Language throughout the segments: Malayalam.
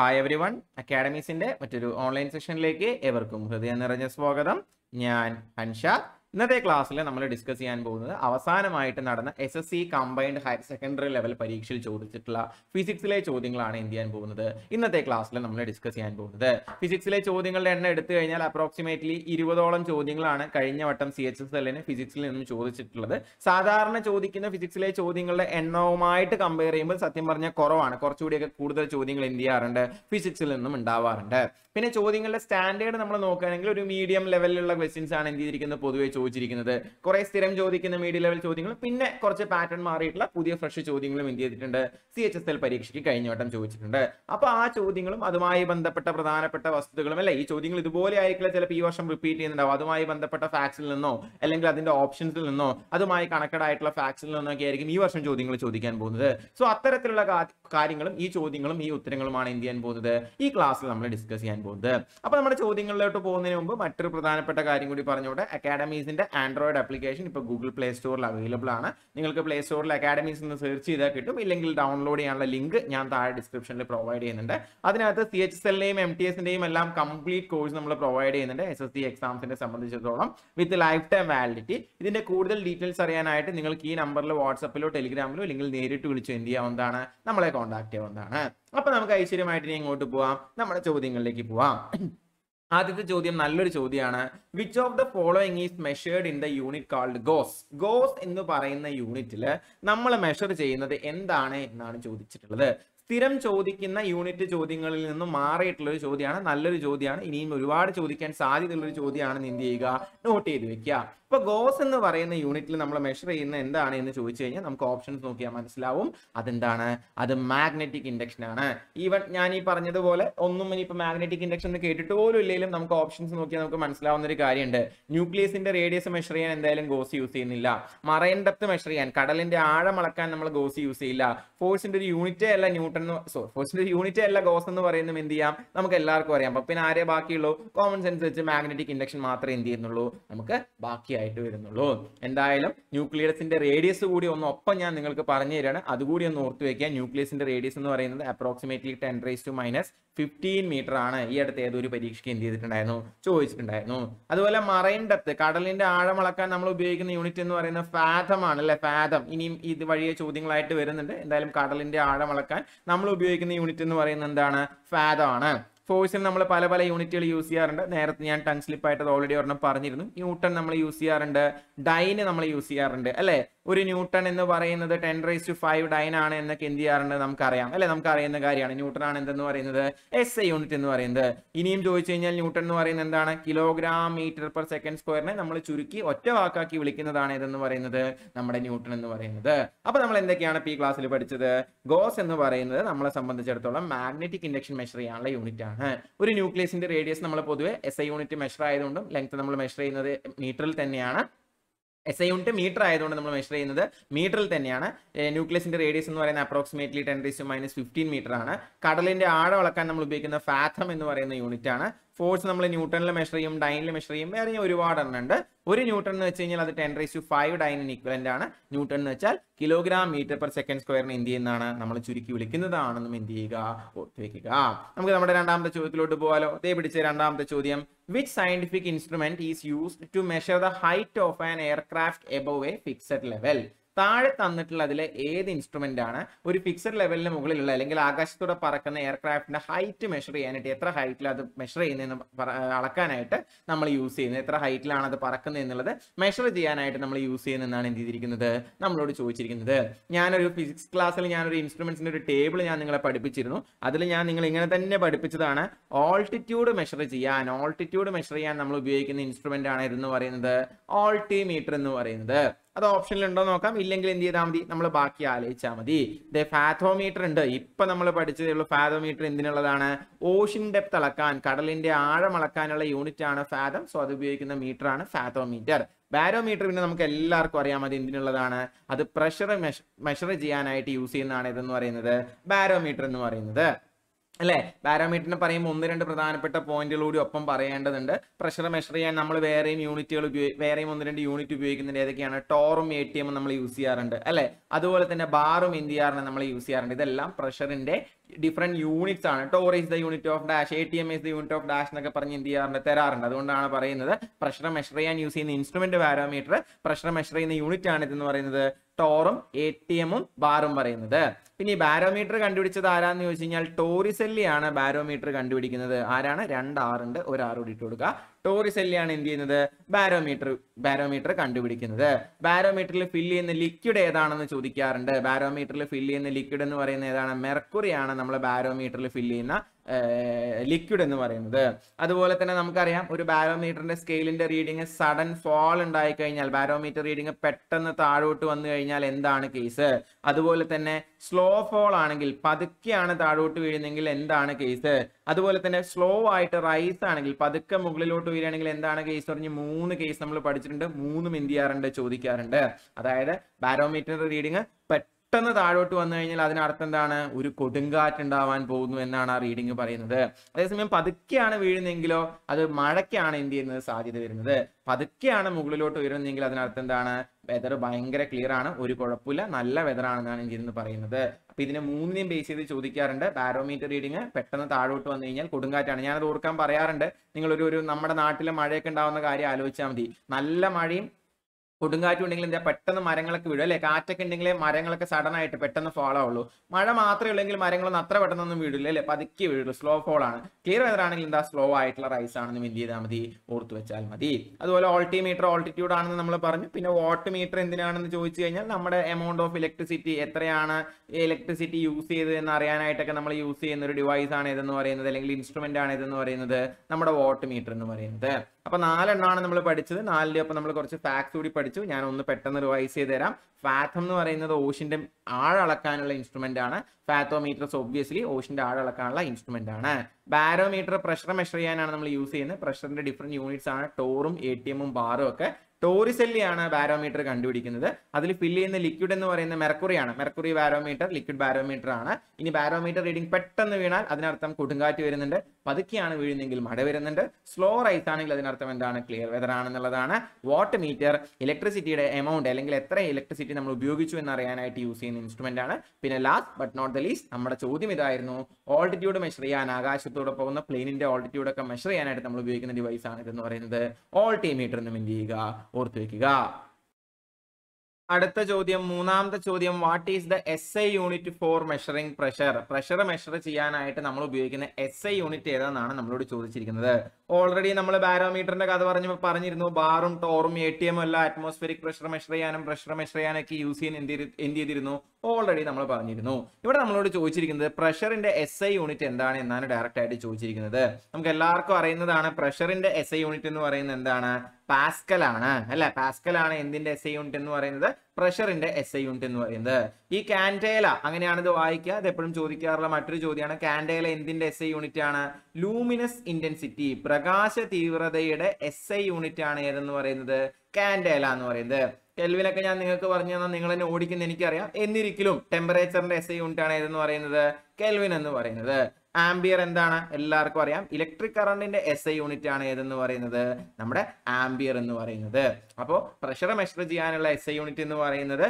ഹായ് എവരി വൺ അക്കാഡമീസിന്റെ മറ്റൊരു ഓൺലൈൻ സെഷനിലേക്ക് ഏവർക്കും ഹൃദയം നിറഞ്ഞ സ്വാഗതം. ഞാൻ ഹൻഷ. ഇന്നത്തെ ക്ലാസ്സിൽ നമ്മൾ ഡിസ്കസ് ചെയ്യാൻ പോകുന്നത് അവസാനമായിട്ട് നടന്ന S S C combined higher secondary level പരീക്ഷയിൽ ചോദിച്ചിട്ടുള്ള ഫിസിക്സിലെ ചോദ്യങ്ങളാണ് എന്ത് ചെയ്യാൻ പോകുന്നത്? ഇന്നത്തെ ക്ലാസ്സിൽ നമ്മൾ ഡിസ്കസ് ചെയ്യാൻ പോകുന്നത്. ഫിസിക്സിലെ ചോദ്യങ്ങളുടെ എണ്ണം എടുത്തു കഴിഞ്ഞാൽ അപ്രോക്സിമേറ്റ്ലി ഇരുപതോളം ചോദ്യങ്ങളാണ് കഴിഞ്ഞ വട്ടം സി എച്ച് എസ് എല്ലിന് ഫിസിക്സിൽ നിന്നും ചോദിച്ചിട്ടുള്ളത്. സാധാരണ ചോദിക്കുന്ന ഫിസിക്സിലെ ചോദ്യങ്ങളുടെ എണ്ണവുമായിട്ട് കമ്പയർ ചെയ്യുമ്പോൾ സത്യം പറഞ്ഞാൽ കുറവാണ്. കുറച്ചുകൂടിയൊക്കെ കൂടുതൽ ചോദ്യങ്ങൾ എന്ത് ചെയ്യാറുണ്ട്? ഫിസിക്സിൽ നിന്നും ഉണ്ടാവാറുണ്ട്. പിന്നെ ചോദ്യങ്ങളുടെ സ്റ്റാൻഡേർഡ് നമ്മൾ നോക്കുകയാണെങ്കിൽ ഒരു മീഡിയം ലെവലിലുള്ള ക്വസ്റ്റ്യൻസ് ആണ് എന്ത് ചെയ്തിരിക്കുന്നത്? പൊതുവെ ചോദിച്ചിരിക്കുന്നത്. കുറെ സ്ഥിരം ചോദിക്കുന്ന മീഡിയം ലെവൽ ചോദ്യങ്ങളും പിന്നെ കുറച്ച് പാറ്റേൺ മാറിയിട്ടുള്ള പുതിയ ഫ്രഷ് ചോദ്യങ്ങളും എന്ത് ചെയ്തിട്ടുണ്ട്? സി എച്ച് എസ് എൽ പരീക്ഷയ്ക്ക് കഴിഞ്ഞ വട്ടം ചോദിച്ചിട്ടുണ്ട്. അപ്പൊ ആ ചോദ്യങ്ങളും അതുമായി ബന്ധപ്പെട്ട പ്രധാനപ്പെട്ട വസ്തുതകളും അല്ലെ? ഈ ചോദ്യങ്ങൾ ഇതുപോലെ ആയിരിക്കില്ല ചിലപ്പോൾ ഈ വർഷം റിപ്പീറ്റ് ചെയ്യുന്നുണ്ടാവും. അതുമായി ബന്ധപ്പെട്ട ഫാക്സിൽ നിന്നോ അല്ലെങ്കിൽ അതിന്റെ ഓപ്ഷൻസിൽ നിന്നോ അതുമായി കണക്റ്റഡ് ഫാക്സിൽ നിന്നോ ഒക്കെ ആയിരിക്കും ഈ വർഷം ചോദ്യങ്ങൾ ചോദിക്കാൻ പോകുന്നത്. സോ അത്തരത്തിലുള്ള കാര്യങ്ങളും ഈ ചോദ്യങ്ങളും ഈ ഉത്തരങ്ങളുമാണ് എന്ത് ചെയ്യാൻ പോകുന്നത്? ഈ ക്ലാസ്സിൽ നമ്മൾ ഡിസ്കസ് ചെയ്യാൻ പോകുന്നത്. അപ്പൊ നമ്മുടെ ചോദ്യങ്ങളിലോട്ട് പോകുന്നതിന് മുമ്പ് മറ്റൊരു പ്രധാനപ്പെട്ട കാര്യം കൂടി പറഞ്ഞുകൊണ്ട് അക്കാഡമീസിന്റെ ആൻഡ്രോയിഡ് ആപ്ലിക്കേഷൻ ഇപ്പോൾ ഗൂഗിൾ പ്ലേ സ്റ്റോറിൽ അവൈലബിൾ ആണ്. നിങ്ങൾക്ക് പ്ലേ സ്റ്റോറിൽ അക്കാഡമീസ് എന്ന് സെർച്ച് ചെയ്താൽ കിട്ടും. ഇല്ലെങ്കിൽ ഡൗൺലോഡ് ചെയ്യാനുള്ള ലിങ്ക് ഞാൻ താഴെ ഡിസ്ക്രിപ്ഷനിൽ പ്രൊവൈഡ് ചെയ്യുന്നുണ്ട്. അതിനകത്ത് സി എച്ച് എസ് എല്ലിന്റെയും എം ടി എസിന്റെയും എല്ലാം കംപ്ലീറ്റ് കോഴ്സ് നമ്മൾ പ്രൊവൈഡ് ചെയ്യുന്നുണ്ട്. എസ് എസ് സി എക്സാംസിനെ സംബന്ധിച്ചിടത്തോളം വിത്ത് ലൈഫ് ടൈം വാലിഡിറ്റി ഇതിന്റെ കൂടുതൽ ഡീറ്റെയിൽസ് അറിയാനായിട്ട് നിങ്ങൾക്ക് ഈ നമ്പറിൽ വാട്സപ്പിലോ ടെലിഗ്രാമിലോ അല്ലെങ്കിൽ നേരിട്ട് വിളിച്ച് എന്ത് ചെയ്യാവുന്നതാണ്? നമ്മളെ കോൺടാക്ട് ചെയ്യാവുന്നതാണ്. അപ്പോൾ നമുക്ക് ഐശ്വര്യമായിട്ട് ഇനി ഇങ്ങോട്ട് പോവാം? നമ്മുടെ ചോദ്യങ്ങളിലേക്ക് പോവാം. ആദ്യത്തെ ചോദ്യം നല്ലൊരു ചോദ്യമാണ് which of the following is measured in the unit called gauss gauss എന്ന് പറയുന്ന യൂണിറ്റിൽ നമ്മൾ മെഷർ ചെയ്യുന്നത് എന്താണ് എന്നാണ് ചോദിച്ചിട്ടുള്ളത്. സ്ഥിരം ചോദിക്കുന്ന യൂണിറ്റ് ചോദ്യങ്ങളിൽ നിന്നും മാറിയിട്ടുള്ള ഒരു ചോദ്യമാണ്. നല്ലൊരു ചോദ്യമാണ്. ഇനിയും ഒരുപാട് ചോദിക്കാൻ സാധ്യതയുള്ള ഒരു ചോദ്യമാണെന്ന് എന്ത് ചെയ്യുക? നോട്ട് ചെയ്ത് വെക്കുക. ഇപ്പൊ ഗോസ് എന്ന് പറയുന്ന യൂണിറ്റിൽ നമ്മൾ മെഷർ ചെയ്യുന്ന എന്താണ് എന്ന് ചോദിച്ചു കഴിഞ്ഞാൽ നമുക്ക് ഓപ്ഷൻസ് നോക്കിയാൽ മനസ്സിലാവും. അതെന്താണ്? അത് മാഗ്നറ്റിക് ഇൻഡക്ഷൻ ആണ്. ഈവൻ ഞാൻ ഈ പറഞ്ഞതുപോലെ ഒന്നും ഇനിയിപ്പോ മാഗ്നറ്റിക് ഇൻഡക്ഷൻ എന്ന് കേട്ടിട്ട് പോലും ഇല്ലെങ്കിലും നമുക്ക് ഓപ്ഷൻസ് നോക്കിയാൽ നമുക്ക് മനസ്സിലാവുന്ന ഒരു കാര്യമുണ്ട് ന്യൂക്ലിയസിന്റെ റേഡിയസ് മെഷർ ചെയ്യാൻ എന്തായാലും ഗോസ് യൂസ് ചെയ്യുന്നില്ല. മറൈൻ ഡെപ്ത് മെഷർ ചെയ്യാൻ കടലിന്റെ ആഴം അളക്കാൻ നമ്മൾ ഗോസ് യൂസ് ചെയ്യില്ല. ഫോഴ്സിന്റെ ഒരു യൂണിറ്റേ അല്ല ന്യൂട്ടൺ സോറി ഫോഴ്സിന്റെ ഒരു യൂണിറ്റേ അല്ല ഗോസ് എന്ന് പറയുന്നത് എന്ത് ചെയ്യാം? നമുക്ക് എല്ലാവർക്കും അറിയാം. അപ്പൊ പിന്നെ ആരെ ബാക്കിയുള്ളൂ? കോമൺ സെൻസ് വെച്ച് മാഗ്നറ്റിക് ഇൻഡക്ഷൻ മാത്രമേ എന്ത് ചെയ്യുന്നുള്ളൂ? നമുക്ക് ബാക്കിയായിട്ട് വരുന്നുള്ളൂ. എന്തായാലും ന്യൂക്ലിയസിന്റെ റേഡിയസ് കൂടി ഒന്ന് ഒപ്പം ഞാൻ നിങ്ങൾക്ക് പറഞ്ഞു തരാണ്. അതുകൂടി ഒന്ന് ഓർത്ത് വെക്കുക. ന്യൂക്ലിയസിന്റെ റേഡിയസ് എന്ന് പറയുന്നത് approximately ten raise to minus fifteen metre ആണ്. ഈ അടുത്ത് ഏതൊരു പരീക്ഷയ്ക്ക് എന്ത് ചെയ്തിട്ടുണ്ടായിരുന്നു? ചോദിച്ചിട്ടുണ്ടായിരുന്നു. അതുപോലെ മറൈൻ ഡെപ്ത് കടലിന്റെ ആഴം അളക്കാൻ നമ്മൾ ഉപയോഗിക്കുന്ന യൂണിറ്റ് എന്ന് പറയുന്നത് ഫാഥം ആണ് അല്ലെ? ഫാഥം ഇനിയും ഇത് വഴിയെ ചോദ്യങ്ങളായിട്ട് വരുന്നുണ്ട്. എന്തായാലും കടലിന്റെ ആഴം അളക്കാൻ നമ്മൾ ഉപയോഗിക്കുന്ന യൂണിറ്റ് എന്ന് പറയുന്നത് എന്താണ്? ഫാഥം ആണ്. ഫോഴ്സിന് നമ്മൾ പല പല യൂണിറ്റുകൾ യൂസ് ചെയ്യാറുണ്ട്. നേരത്തെ ഞാൻ ടങ് സ്ലിപ്പ് ആയിട്ട് ഓൾറെഡി ഒരെണ്ണം പറഞ്ഞിരുന്നു. ന്യൂട്ടൺ നമ്മൾ യൂസ് ചെയ്യാറുണ്ട്. ഡൈന് നമ്മൾ യൂസ് ചെയ്യാറുണ്ട്. അല്ലെ? ഒരു ന്യൂട്ടൺ എന്ന് പറയുന്നത് ten raise to five dyne ആണ് എന്നൊക്കെ എന്ത് ചെയ്യാറുണ്ട് നമുക്കറിയാം. അല്ലെ? നമുക്ക് അറിയുന്ന കാര്യമാണ്. ന്യൂട്ടൺ ആണ് എന്തെന്ന് പറയുന്നത്? എസ് ഐ യൂണിറ്റ് എന്ന് പറയുന്നത്. ഇനിയും ചോദിച്ചു കഴിഞ്ഞാൽ ന്യൂട്ടൺ എന്ന് പറയുന്നത് എന്താണ്? കിലോഗ്രാം മീറ്റർ പെർ സെക്കൻഡ് സ്ക്വയറിനെ നമ്മൾ ചുരുക്കി ഒറ്റ വാക്കാക്കി വിളിക്കുന്നതാണ് ഇതെന്ന് പറയുന്നത്? നമ്മുടെ ന്യൂട്ടൺ എന്ന് പറയുന്നത്. അപ്പൊ നമ്മൾ എന്തൊക്കെയാണ് പി ക്ലാസ്സിൽ പഠിച്ചത്? ഗോസ് എന്ന് പറയുന്നത് നമ്മളെ സംബന്ധിച്ചിടത്തോളം മാഗ്നറ്റിക് ഇൻഡക്ഷൻ മെഷർ ചെയ്യാനുള്ള യൂണിറ്റ് ആണ്. ഒരു ന്യൂക്ലിയസിന്റെ റേഡിയസ് നമ്മൾ പൊതുവെ എസ് ഐ യൂണിറ്റ് മെഷർ ആയതുകൊണ്ടും ലെങ്ത് നമ്മൾ മെഷർ ചെയ്യുന്നത് മീറ്ററിൽ തന്നെയാണ്. എസ് ഐ യൂണിറ്റ് മീറ്റർ ആയതുകൊണ്ട് നമ്മൾ മെഷർ ചെയ്യുന്നത് മീറ്ററിൽ തന്നെയാണ്. ന്യൂക്ലിയസിന്റെ റേഡിയസ് എന്ന് പറയുന്നത് approximately ten raise minus fifteen metre ആണ്. കടലിന്റെ ആഴം അളക്കാൻ നമ്മൾ ഉപയോഗിക്കുന്ന ഫാഥം എന്ന് പറയുന്ന യൂണിറ്റ് ആണ്. ഫോഴ്സ് നമ്മൾ ന്യൂട്ടണിൽ മെഷർ ചെയ്യും ഡൈനിൽ മെഷർ ചെയ്യും വേറെ ഒരുപാട് എണ്ണം ഉണ്ട് ഒരു ന്യൂട്ടൺ എന്ന് വെച്ച് കഴിഞ്ഞാൽ അത് ടെൻ റേസ് ടു ഫൈവ് ഡൈനിന് ഇക്വലന്റ് ആണ്. ന്യൂട്ടൺ എന്ന് വെച്ചാൽ കിലോഗ്രാം മീറ്റർ പെർ സെക്കൻഡ് സ്ക്വയറിന് എന്ത് ചെയ്യുന്നതാണ്? നമ്മൾ ചുരുക്കി വിളിക്കുന്നതാണെന്നും എന്ത് ചെയ്യുക? ഓർത്ത് നമുക്ക് നമ്മുടെ രണ്ടാമത്തെ ചോദ്യത്തിലോട്ട് പോകാലോ അതേ പിടിച്ച രണ്ടാമത്തെ ചോദ്യം. Which scientific instrument is used to measure the height of an aircraft above a fixed level താഴെ തന്നിട്ടുള്ള അതിലെ ഏത് ഇൻസ്ട്രുമെന്റ് ആണ് ഒരു ഫിക്സഡ് ലെവലിന് മുകളിലുള്ള അല്ലെങ്കിൽ ആകാശത്തൂടെ പറക്കുന്ന എയർക്രാഫ്റ്റിന്റെ ഹൈറ്റ് മെഷർ ചെയ്യാനായിട്ട് എത്ര ഹൈറ്റിൽ അത് മെഷർ ചെയ്യുന്നതെന്ന് അളക്കാനായിട്ട് നമ്മൾ യൂസ് ചെയ്യുന്നത്. എത്ര ഹൈറ്റിലാണ് അത് പറക്കുന്നത് എന്നുള്ളത് മെഷർ ചെയ്യാനായിട്ട് നമ്മൾ യൂസ് ചെയ്യുന്നതെന്നാണ് എന്ത് ചെയ്തിരിക്കുന്നത്? നമ്മളോട് ചോദിച്ചിരിക്കുന്നത്. ഞാനൊരു ഫിസിക്സ് ക്ലാസ്സിൽ ഞാനൊരു ഇൻസ്ട്രുമെന്റ്സിന്റെ ഒരു ടേബിൾ ഞാൻ നിങ്ങളെ പഠിപ്പിച്ചിരുന്നു. അതിൽ ഞാൻ നിങ്ങൾ ഇങ്ങനെ തന്നെ പഠിപ്പിച്ചതാണ്. ഓൾട്ടിറ്റ്യൂഡ് മെഷർ ചെയ്യാൻ ഓൾട്ടിറ്റ്യൂഡ് മെഷർ ചെയ്യാൻ നമ്മൾ ഉപയോഗിക്കുന്ന ഇൻസ്ട്രുമെന്റ് ആണ് ഇതെന്ന് പറയുന്നത് ഓൾട്ടിമീറ്റർ എന്ന് പറയുന്നത്. അത് ഓപ്ഷനിൽ ഉണ്ടോ നോക്കാം. ഇല്ലെങ്കിൽ എന്ത് ചെയ്താൽ മതി. നമ്മൾ ബാക്കി ആലോചിച്ചാൽ മതി. ദേ ഫാഥോമീറ്റർ ഉണ്ട്. ഇപ്പൊ നമ്മൾ പഠിച്ചതേ ഉള്ളൂ. ഫാഥോമീറ്റർ എന്തിനുള്ളതാണ്? ഓഷ്യൻ ഡെപ്ത് അളക്കാൻ കടലിന്റെ ആഴം അളക്കാനുള്ള യൂണിറ്റ് ആണ് ഫാദം സോ അത് ഉപയോഗിക്കുന്ന മീറ്റർ ആണ് ഫാത്തോമീറ്റർ ബാരോമീറ്റർ പിന്നെ നമുക്ക് എല്ലാവർക്കും അറിയാം അത് എന്തിനുള്ളതാണ്. അത് പ്രഷർ മെഷർ ചെയ്യാനായിട്ട് യൂസ് ചെയ്യുന്നതാണ് ഇതെന്ന് പറയുന്നത്? ബാരോമീറ്റർ എന്ന് പറയുന്നത്. അല്ലേ? പാരാമീറ്ററിനെ പറയുമ്പോൾ ഒന്ന് രണ്ട് പ്രധാനപ്പെട്ട പോയിന്റുകൾ കൂടി ഒപ്പം പറയേണ്ടതുണ്ട്. പ്രഷർ മെഷർ ചെയ്യാൻ നമ്മൾ വേറെയും യൂണിറ്റുകൾ വേറെയും ഒന്ന് രണ്ട് യൂണിറ്റ് ഉപയോഗിക്കുന്നുണ്ട് ഏതൊക്കെയാണ്? ടോറും എ ടി എമ്മും നമ്മൾ യൂസ് ചെയ്യാറുണ്ട്. അല്ലേ? അതുപോലെ തന്നെ ബാറും എന്ത് നമ്മൾ യൂസ് ചെയ്യാറുണ്ട്. ഇതെല്ലാം പ്രഷറിന്റെ ഡിഫറെന്റ് യൂണിറ്റ്സ് ആണ്. Torr is the unit of dash A T M is the unit of dash എന്നൊക്കെ പറഞ്ഞ് എന്ത് ചെയ്യാറുണ്ട് തരാറുണ്ട്. അതുകൊണ്ടാണ് പറയുന്നത് പ്രഷർ മെഷർ ചെയ്യാൻ യൂസ് ചെയ്യുന്ന ഇൻസ്ട്രുമെന്റ് പാരാമീറ്റർ പ്രഷർ മെഷർ ചെയ്യുന്ന യൂണിറ്റ് ആണ് ഇതെന്ന് പറയുന്നത്. ടോറും എ ടി എമ്മും ബാറും പറയുന്നത്. പിന്നെ ഈ ബാരോമീറ്റർ കണ്ടുപിടിച്ചത് ആരാന്ന് ചോദിച്ചു കഴിഞ്ഞാൽ ടോറിസെല്ലിയാണ് ബാരോമീറ്റർ കണ്ടുപിടിക്കുന്നത്. ആരാണ്? രണ്ട് ആറുണ്ട്. ഒരു ആറ് കൂടി ഇട്ട് കൊടുക്കുക. ടോറിസെല്ലിയാണ് എന്ത് ചെയ്യുന്നത്? ബാരോമീറ്റർ ബാരോമീറ്റർ കണ്ടുപിടിക്കുന്നത്. ബാരോമീറ്ററിൽ ഫില്ല് ചെയ്യുന്ന ലിക്വിഡ് ഏതാണെന്ന് ചോദിക്കാറുണ്ട്. ബാരോമീറ്ററിൽ ഫില്ല് ചെയ്യുന്ന ലിക്വിഡ് എന്ന് പറയുന്നത് ഏതാണ്? മെർക്കുറിയാണ് നമ്മൾ ബാരോമീറ്ററിൽ ഫില്ല് ചെയ്യുന്ന ലിക്വിഡ് എന്ന് പറയുന്നത്. അതുപോലെ തന്നെ നമുക്കറിയാം ഒരു ബാരോമീറ്ററിന്റെ സ്കെയിലിന്റെ റീഡിങ് സഡൻ ഫോൾ ഉണ്ടായി കഴിഞ്ഞാൽ ബാരോമീറ്റർ റീഡിങ് പെട്ടെന്ന് താഴോട്ട് വന്നു കഴിഞ്ഞാൽ എന്താണ് കേസ് അതുപോലെ തന്നെ സ്ലോ ഫോൾ ആണെങ്കിൽ പതുക്കെയാണ് താഴോട്ട് വീഴുന്നെങ്കിൽ എന്താണ് കേസ് അതുപോലെ തന്നെ സ്ലോ ആയിട്ട് റൈസ് ആണെങ്കിൽ പതുക്കെ മുകളിലോട്ട് വരികയാണെങ്കിൽ എന്താണ് കേസ് പറഞ്ഞ് മൂന്ന് കേസ് നമ്മൾ പഠിച്ചിട്ടുണ്ട്. മൂന്നും എന്ത് ചെയ്യാറുണ്ട്? ചോദിക്കാറുണ്ട്. അതായത് ബാരോമീറ്റർ റീഡിങ് പെട്ടെന്ന് താഴോട്ട് വന്നു കഴിഞ്ഞാൽ അതിനർത്ഥം എന്താണ്? ഒരു കൊടുങ്കാറ്റ് ഉണ്ടാവാൻ പോകുന്നു എന്നാണ് ആ റീഡിങ് പറയുന്നത്. അതേസമയം പതുക്കെയാണ് വീഴുന്നെങ്കിലോ അത് മഴയ്ക്കാണ് എന്ത് ചെയ്യുന്നത്? സാധ്യത വരുന്നത്. പതുക്കെയാണ് മുകളിലോട്ട് വരുന്നതെങ്കിൽ അതിനർത്ഥം എന്താണ്? വെതർ ഭയങ്കര ക്ലിയർ ആണ്. ഒരു കുഴപ്പമില്ല. നല്ല വെതർ ആണെന്നാണ് എനിക്ക് ഇന്ന് പറയുന്നത്. അപ്പൊ ഇതിനെ മൂന്നിനെയും ബേസ് ചെയ്ത് ചോദിക്കാറുണ്ട്. ബാരോമീറ്റർ റീഡിങ് പെട്ടെന്ന് താഴോട്ട് വന്നു കഴിഞ്ഞാൽ കൊടുങ്കാറ്റാണ്. ഞാനത് ഓർക്കാൻ പറയാറുണ്ട്. നിങ്ങൾ ഒരു ഒരു നമ്മുടെ നാട്ടിലെ മഴയൊക്കെ ഉണ്ടാവുന്ന കാര്യം ആലോചിച്ചാൽ മതി. നല്ല മഴയും കൊടുങ്കാറ്റും ഉണ്ടെങ്കിൽ എന്താ പെട്ടെന്ന് മരങ്ങളൊക്കെ വീഴും. അല്ലെ? കാറ്റൊക്കെ ഉണ്ടെങ്കിൽ മരങ്ങളൊക്കെ സഡൻ ആയിട്ട് പെട്ടെന്ന് ഫോളോ ആവുള്ളൂ. മഴ മാത്രമേ ഉള്ളെങ്കിൽ മരങ്ങളൊന്നും അത്ര പെട്ടെന്നൊന്നും വീഴില്ല അല്ലെ? പതുക്കെ വീഴുള്ളൂ. സ്ലോ ഫോൾ ആണ്. ക്ലിയർ വെതർ ആണെങ്കിൽ എന്താ? സ്ലോ ആയിട്ടുള്ള റൈസ് ആണെന്ന് മെന്റ് ചെയ്താൽ മതി? ഓർത്തു വെച്ചാൽ മതി. അതുപോലെ ഓൾട്ടിമീറ്റർ ഓൾട്ടിറ്റ്യൂഡ് ആണെന്ന് നമ്മൾ പറഞ്ഞു. പിന്നെ വാട്ട് മീറ്റർ എന്തിനാണെന്ന് ചോദിച്ചു കഴിഞ്ഞാൽ നമ്മുടെ എമൗണ്ട് ഓഫ് ഇലക്ട്രിസിറ്റി എത്രയാണ് ഇലക്ട്രിസിറ്റി യൂസ് ചെയ്ത് എന്ന് അറിയാനായിട്ടൊക്കെ നമ്മൾ യൂസ് ചെയ്യുന്ന ഒരു ഡിവൈസ് ആണ് ഇതെന്ന് പറയുന്നത്? അല്ലെങ്കിൽ ഇൻസ്ട്രുമെന്റ് ആണ് ഇതെന്ന് പറയുന്നത്? നമ്മുടെ വാട്ട് മീറ്റർ എന്ന് പറയുന്നത്. അപ്പൊ നാലെണ്ണമാണ് നമ്മൾ പഠിച്ചത്. നാലിന്റെ ഒപ്പം നമ്മൾ കുറച്ച് ഫാക്ട്സ് കൂടി പഠിച്ചു. ഞാൻ ഒന്ന് പെട്ടെന്ന് റിവൈസ് ചെയ്ത് തരാം. ഫാത്തം എന്ന് പറയുന്നത് ഓഷിന്റെ ആഴളക്കാനുള്ള ഇൻസ്ട്രുമെന്റ് ആണ്. ഫാത്തോമീറ്റർസ് ഒബ്വിയസ്ലി ഓഷിന്റെ ആഴളക്കാനുള്ള ഇൻസ്ട്രുമെന്റ് ആണ്. ബാരോമീറ്റർ പ്രഷർ മെഷർ ചെയ്യാനാണ് നമ്മൾ യൂസ് ചെയ്യുന്നത്. പ്രഷറിന്റെ ഡിഫറെന്റ് യൂണിറ്റ്സ് ആണ്. ടോറും എ ടി എമ്മും ബാറും ഒക്കെ ടോറിസെല്ലിയാണ് ബാരോമീറ്റർ കണ്ടുപിടിക്കുന്നത്. അതിൽ ഫില്ല് ചെയ്യുന്ന ലിക്വിഡ് എന്ന് പറയുന്ന മെർക്കുറിയാണ് മെർക്കുറി ബാരോമീറ്റർ ലിക്വിഡ് ബാരോമീറ്റർ ആണ്. ഇനി ബാരോമീറ്റർ റീഡിംഗ് പെട്ടെന്ന് വീണാൽ അതിനർത്ഥം കൊടുങ്കാറ്റ് വരുന്നുണ്ട്. പതുക്കെയാണ് വീഴുന്നെങ്കിൽ മഴ വരുന്നുണ്ട്. സ്ലോ റൈസ് ആണെങ്കിൽ അതിനർത്ഥം എന്താണ്? ക്ലിയർ വെതർ ആണെന്നുള്ളതാണ്. വാട്ട് മീറ്റർ ഇലക്ട്രിസിറ്റിയുടെ എമൗണ്ട് അല്ലെങ്കിൽ എത്ര ഇലക്ട്രിസിറ്റി നമ്മൾ ഉപയോഗിച്ചു എന്ന് അറിയാനായിട്ട് യൂസ് ചെയ്യുന്ന ഇൻസ്ട്രുമെന്റ് ആണ്. പിന്നെ last but not the least നമ്മുടെ ചോദ്യം ഇതായിരുന്നു. ഓൾട്ടിറ്റ്യൂഡ് മെഷർ ചെയ്യാൻ ആകാശത്തൂടെ പോകുന്ന പ്ലെയിനിന്റെ ഓൾട്ടിറ്റ്യൂഡ് ഒക്കെ മെഷർ ചെയ്യാനായിട്ട് നമ്മൾ ഉപയോഗിക്കുന്ന ഡിവൈസ് ആണ് ഇതെന്ന് പറയുന്നത്. ഓൾട്ടിമീറ്റർ എന്ന് എന്ത് ചെയ്യുക. ഓർത്തു വെക്കുക അടുത്ത ചോദ്യം മൂന്നാമത്തെ ചോദ്യം. What is the S I unit for measuring pressure pressure measure ചെയ്യാനായിട്ട് നമ്മൾ ഉപയോഗിക്കുന്ന എസ് ഐ യൂണിറ്റ് ഏതാണെന്നാണ് നമ്മളോട് ചോദിച്ചിരിക്കുന്നത്. ഓൾറെഡി നമ്മൾ ബാരോമീറ്ററിന്റെ കഥ പറഞ്ഞപ്പോൾ പറഞ്ഞിരുന്നു. ബാറും ടോറും എ ടി എം എല്ലാം അറ്റ്മോസ്ഫിയറിക് പ്രഷർ മെഷർ ചെയ്യാനും പ്രഷർ മെഷർ ചെയ്യാനൊക്കെ യൂസ് ചെയ്യാൻ എന്ത് എന്ത് ചെയ്തിരുന്നു? ഓൾറെഡി നമ്മൾ പറഞ്ഞിരുന്നു. ഇവിടെ നമ്മളോട് ചോദിച്ചിരിക്കുന്നത് പ്രഷറിന്റെ എസ് ഐ യൂണിറ്റ് എന്താണ് എന്നാണ് ഡയറക്റ്റ് ആയിട്ട് ചോദിച്ചിരിക്കുന്നത്. നമുക്ക് എല്ലാവർക്കും അറിയുന്നതാണ് പ്രഷറിന്റെ എസ് ഐ യൂണിറ്റ് എന്ന് പറയുന്നത് എന്താണ്? പാസ്കൽ ആണ്. അല്ലെ? പാസ്കൽ ആണ് എന്തിന്റെ എസ് ഐ യൂണിറ്റ് എന്ന് പറയുന്നത്? പ്രഷറിന്റെ എസ് ഐ യൂണിറ്റ് എന്ന് പറയുന്നത്. ഈ കാൻഡേല അങ്ങനെയാണ് ഇത് വായിക്കുക. ഇത് എപ്പോഴും ചോദിക്കാറുള്ള മറ്റൊരു ചോദ്യമാണ്. കാൻഡേല എന്തിന്റെ എസ് ഐ യൂണിറ്റ് ആണ്? ലൂമിനസ് ഇന്റൻസിറ്റി പ്രകാശ തീവ്രതയുടെ എസ് ഐ യൂണിറ്റ് ആണ് ഏതെന്ന് പറയുന്നത്? കാൻഡേല എന്ന് പറയുന്നത്. കെൽവിനൊക്കെ ഞാൻ നിങ്ങൾക്ക് പറഞ്ഞു തന്നാൽ നിങ്ങൾ തന്നെ ഓടിക്കുന്ന എനിക്കറിയാം. എന്നിരിക്കലും ടെമ്പറേച്ചറിന്റെ എസ് ഐ യൂണിറ്റ് ആണ് ഏതെന്ന് പറയുന്നത് കെൽവിൻ എന്ന് പറയുന്നത്. ആംബിയർ എന്താണ്? എല്ലാവർക്കും അറിയാം. ഇലക്ട്രിക് കറണ്ടിന്റെ എസ് ഐ യൂണിറ്റ് ആണ് ഏതെന്ന് പറയുന്നത്? നമ്മുടെ ആംബിയർ എന്ന് പറയുന്നത്. അപ്പോൾ പ്രഷർ മെഷർ ചെയ്യാനുള്ള എസ് ഐ യൂണിറ്റ് എന്ന് പറയുന്നത്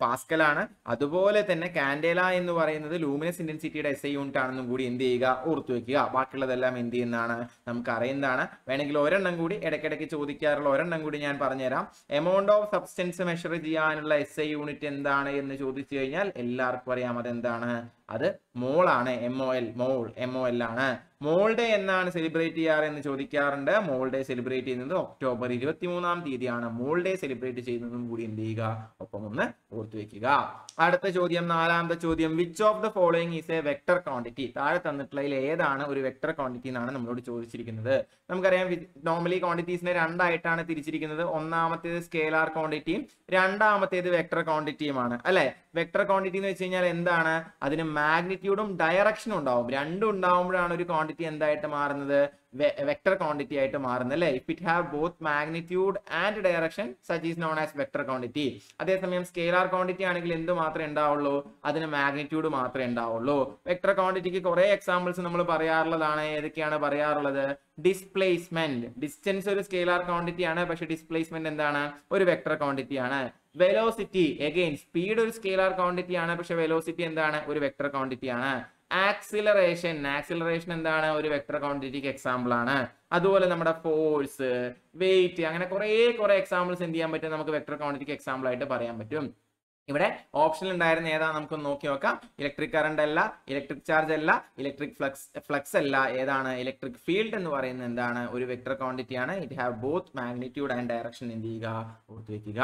പാസ്കൽ ആണ്. അതുപോലെ തന്നെ കാൻഡേല എന്ന് പറയുന്നത് ലൂമിനസ് ഇന്റൻസിറ്റിയുടെ എസ് ഐ യൂണിറ്റ് ആണെന്നും കൂടി എന്ത് ചെയ്യുക? ഓർത്തു വെക്കുക. ബാക്കിയുള്ളതെല്ലാം എന്ത് ചെയ്യുന്നതാണ്? നമുക്ക് അറിയുന്നതാണ്. വേണമെങ്കിൽ ഒരെണ്ണം കൂടി ഇടയ്ക്കിടയ്ക്ക് ചോദിക്കാറുള്ള ഒരെണ്ണം കൂടി ഞാൻ പറഞ്ഞുതരാം. എമൗണ്ട് ഓഫ് സബ്സ്റ്റൻസ് മെഷർ ചെയ്യാനുള്ള എസ് ഐ യൂണിറ്റ് എന്താണ് എന്ന് ചോദിച്ചു കഴിഞ്ഞാൽ എല്ലാവർക്കും അറിയാം അതെന്താണ്? അത് മോൾ ആണ് M O L mole M O L ആണ് മോൾ ഡേ എന്നാണ് സെലിബ്രേറ്റ് ചെയ്യാറ് എന്ന് ചോദിക്കാറുണ്ട്. മോൾഡേ സെലിബ്രേറ്റ് ചെയ്യുന്നത് ഒക്ടോബർ ഇരുപത്തി മൂന്നാം തീയതിയാണ്. മോൾഡേ സെലിബ്രേറ്റ് ചെയ്യുന്നതും കൂടി എന്ത് ചെയ്യുക? ഒപ്പം ഒന്ന് ഓർത്തു വെക്കുക. അടുത്ത ചോദ്യം നാലാമത്തെ ചോദ്യം. Which of the following is a vector quantity താഴെ തന്നിട്ടുള്ളതിൽ ഏതാണ് ഒരു വെക്ടർ ക്വാണ്ടിറ്റി എന്നാണ് നമ്മളോട് ചോദിച്ചിരിക്കുന്നത്. നമുക്കറിയാം നോർമലി ക്വാണ്ടിറ്റീസിനെ രണ്ടായിട്ടാണ് തിരിച്ചിരിക്കുന്നത്. ഒന്നാമത്തേത് സ്കേലാർ ക്വാണ്ടിറ്റിയും രണ്ടാമത്തേത് വെക്ടർ ക്വാണ്ടിറ്റിയുമാണ് അല്ലെ? വെക്ടർ ക്വാണ്ടിറ്റി എന്ന് വെച്ച് കഴിഞ്ഞാൽ എന്താണ്? അതിന് മാഗ്നിറ്റ്യൂഡും ഡയറക്ഷനും ഉണ്ടാവും. രണ്ടും ഉണ്ടാവുമ്പോഴാണ് ഒരു ക്വാണ്ടിറ്റി എന്തായിട്ട് മാറുന്നത്? വെക്ടർ ക്വാണ്ടിറ്റി ആയിട്ട് മാറുന്നത് അല്ലേ? If it have both magnitude and direction such is known as vector quantity അതേസമയം സ്കെയിലാർ ക്വാണ്ടിറ്റി ആണെങ്കിൽ എന്ത് മാത്രമേ ഉണ്ടാവുള്ളൂ? അതിന് മാഗ്നിറ്റ്യൂഡ് മാത്രമേ ഉണ്ടാവുള്ളൂ. വെക്ടർ ക്വാണ്ടിറ്റിക്ക് കുറെ എക്സാമ്പിൾസ് നമ്മൾ പറയാറുള്ളതാണ്. ഏതൊക്കെയാണ് പറയാറുള്ളത്? ഡിസ്പ്ലേസ്മെന്റ് ഡിസ്റ്റൻസ് ഒരു സ്കെയിലാർ ക്വാണ്ടിറ്റി ആണ്. പക്ഷെ ഡിസ്പ്ലേസ്മെന്റ് എന്താണ്? ഒരു വെക്ടർ ക്വാണ്ടിറ്റി ആണ്. വെലോസിറ്റി അഗെയിൻ സ്പീഡ് ഒരു സ്കെയിലാർ ക്വാണ്ടിറ്റി ആണ്. പക്ഷെ വെലോസിറ്റി എന്താണ്? ഒരു വെക്ടർ ക്വാണ്ടിറ്റി ആണ്. ആക്സിലറേഷൻ ആക്സിലറേഷൻ എന്താണ്? ഒരു വെക്ടർ ക്വാണ്ടിറ്റിക്ക് എക്സാമ്പിൾ ആണ്. അതുപോലെ നമ്മുടെ ഫോഴ്സ് വെയിറ്റ് അങ്ങനെ കുറെ കുറെ എക്സാമ്പിൾസ് എന്ത് ചെയ്യാൻ പറ്റും? നമുക്ക് വെക്ടർ ക്വാണ്ടിറ്റിക്ക് എക്സാമ്പിൾ ആയിട്ട് പറയാൻ പറ്റും. ഇവിടെ ഓപ്ഷൻ ഉണ്ടായിരുന്ന ഏതാ നമുക്ക് നോക്കി നോക്കാം. ഇലക്ട്രിക് കറണ്ട് അല്ല ഇലക്ട്രിക് ചാർജ് അല്ല ഇലക്ട്രിക് ഫ്ലക്സ് ഫ്ലക്സ് അല്ല ഏതാണ് ഇലക്ട്രിക് ഫീൽഡ് എന്ന് പറയുന്നത് എന്താണ്? ഒരു വെക്ടർ ക്വാണ്ടിറ്റി ആണ്. It have both magnitude and direction എന്ത് ചെയ്യുക? ഓർത്ത് വെക്കുക.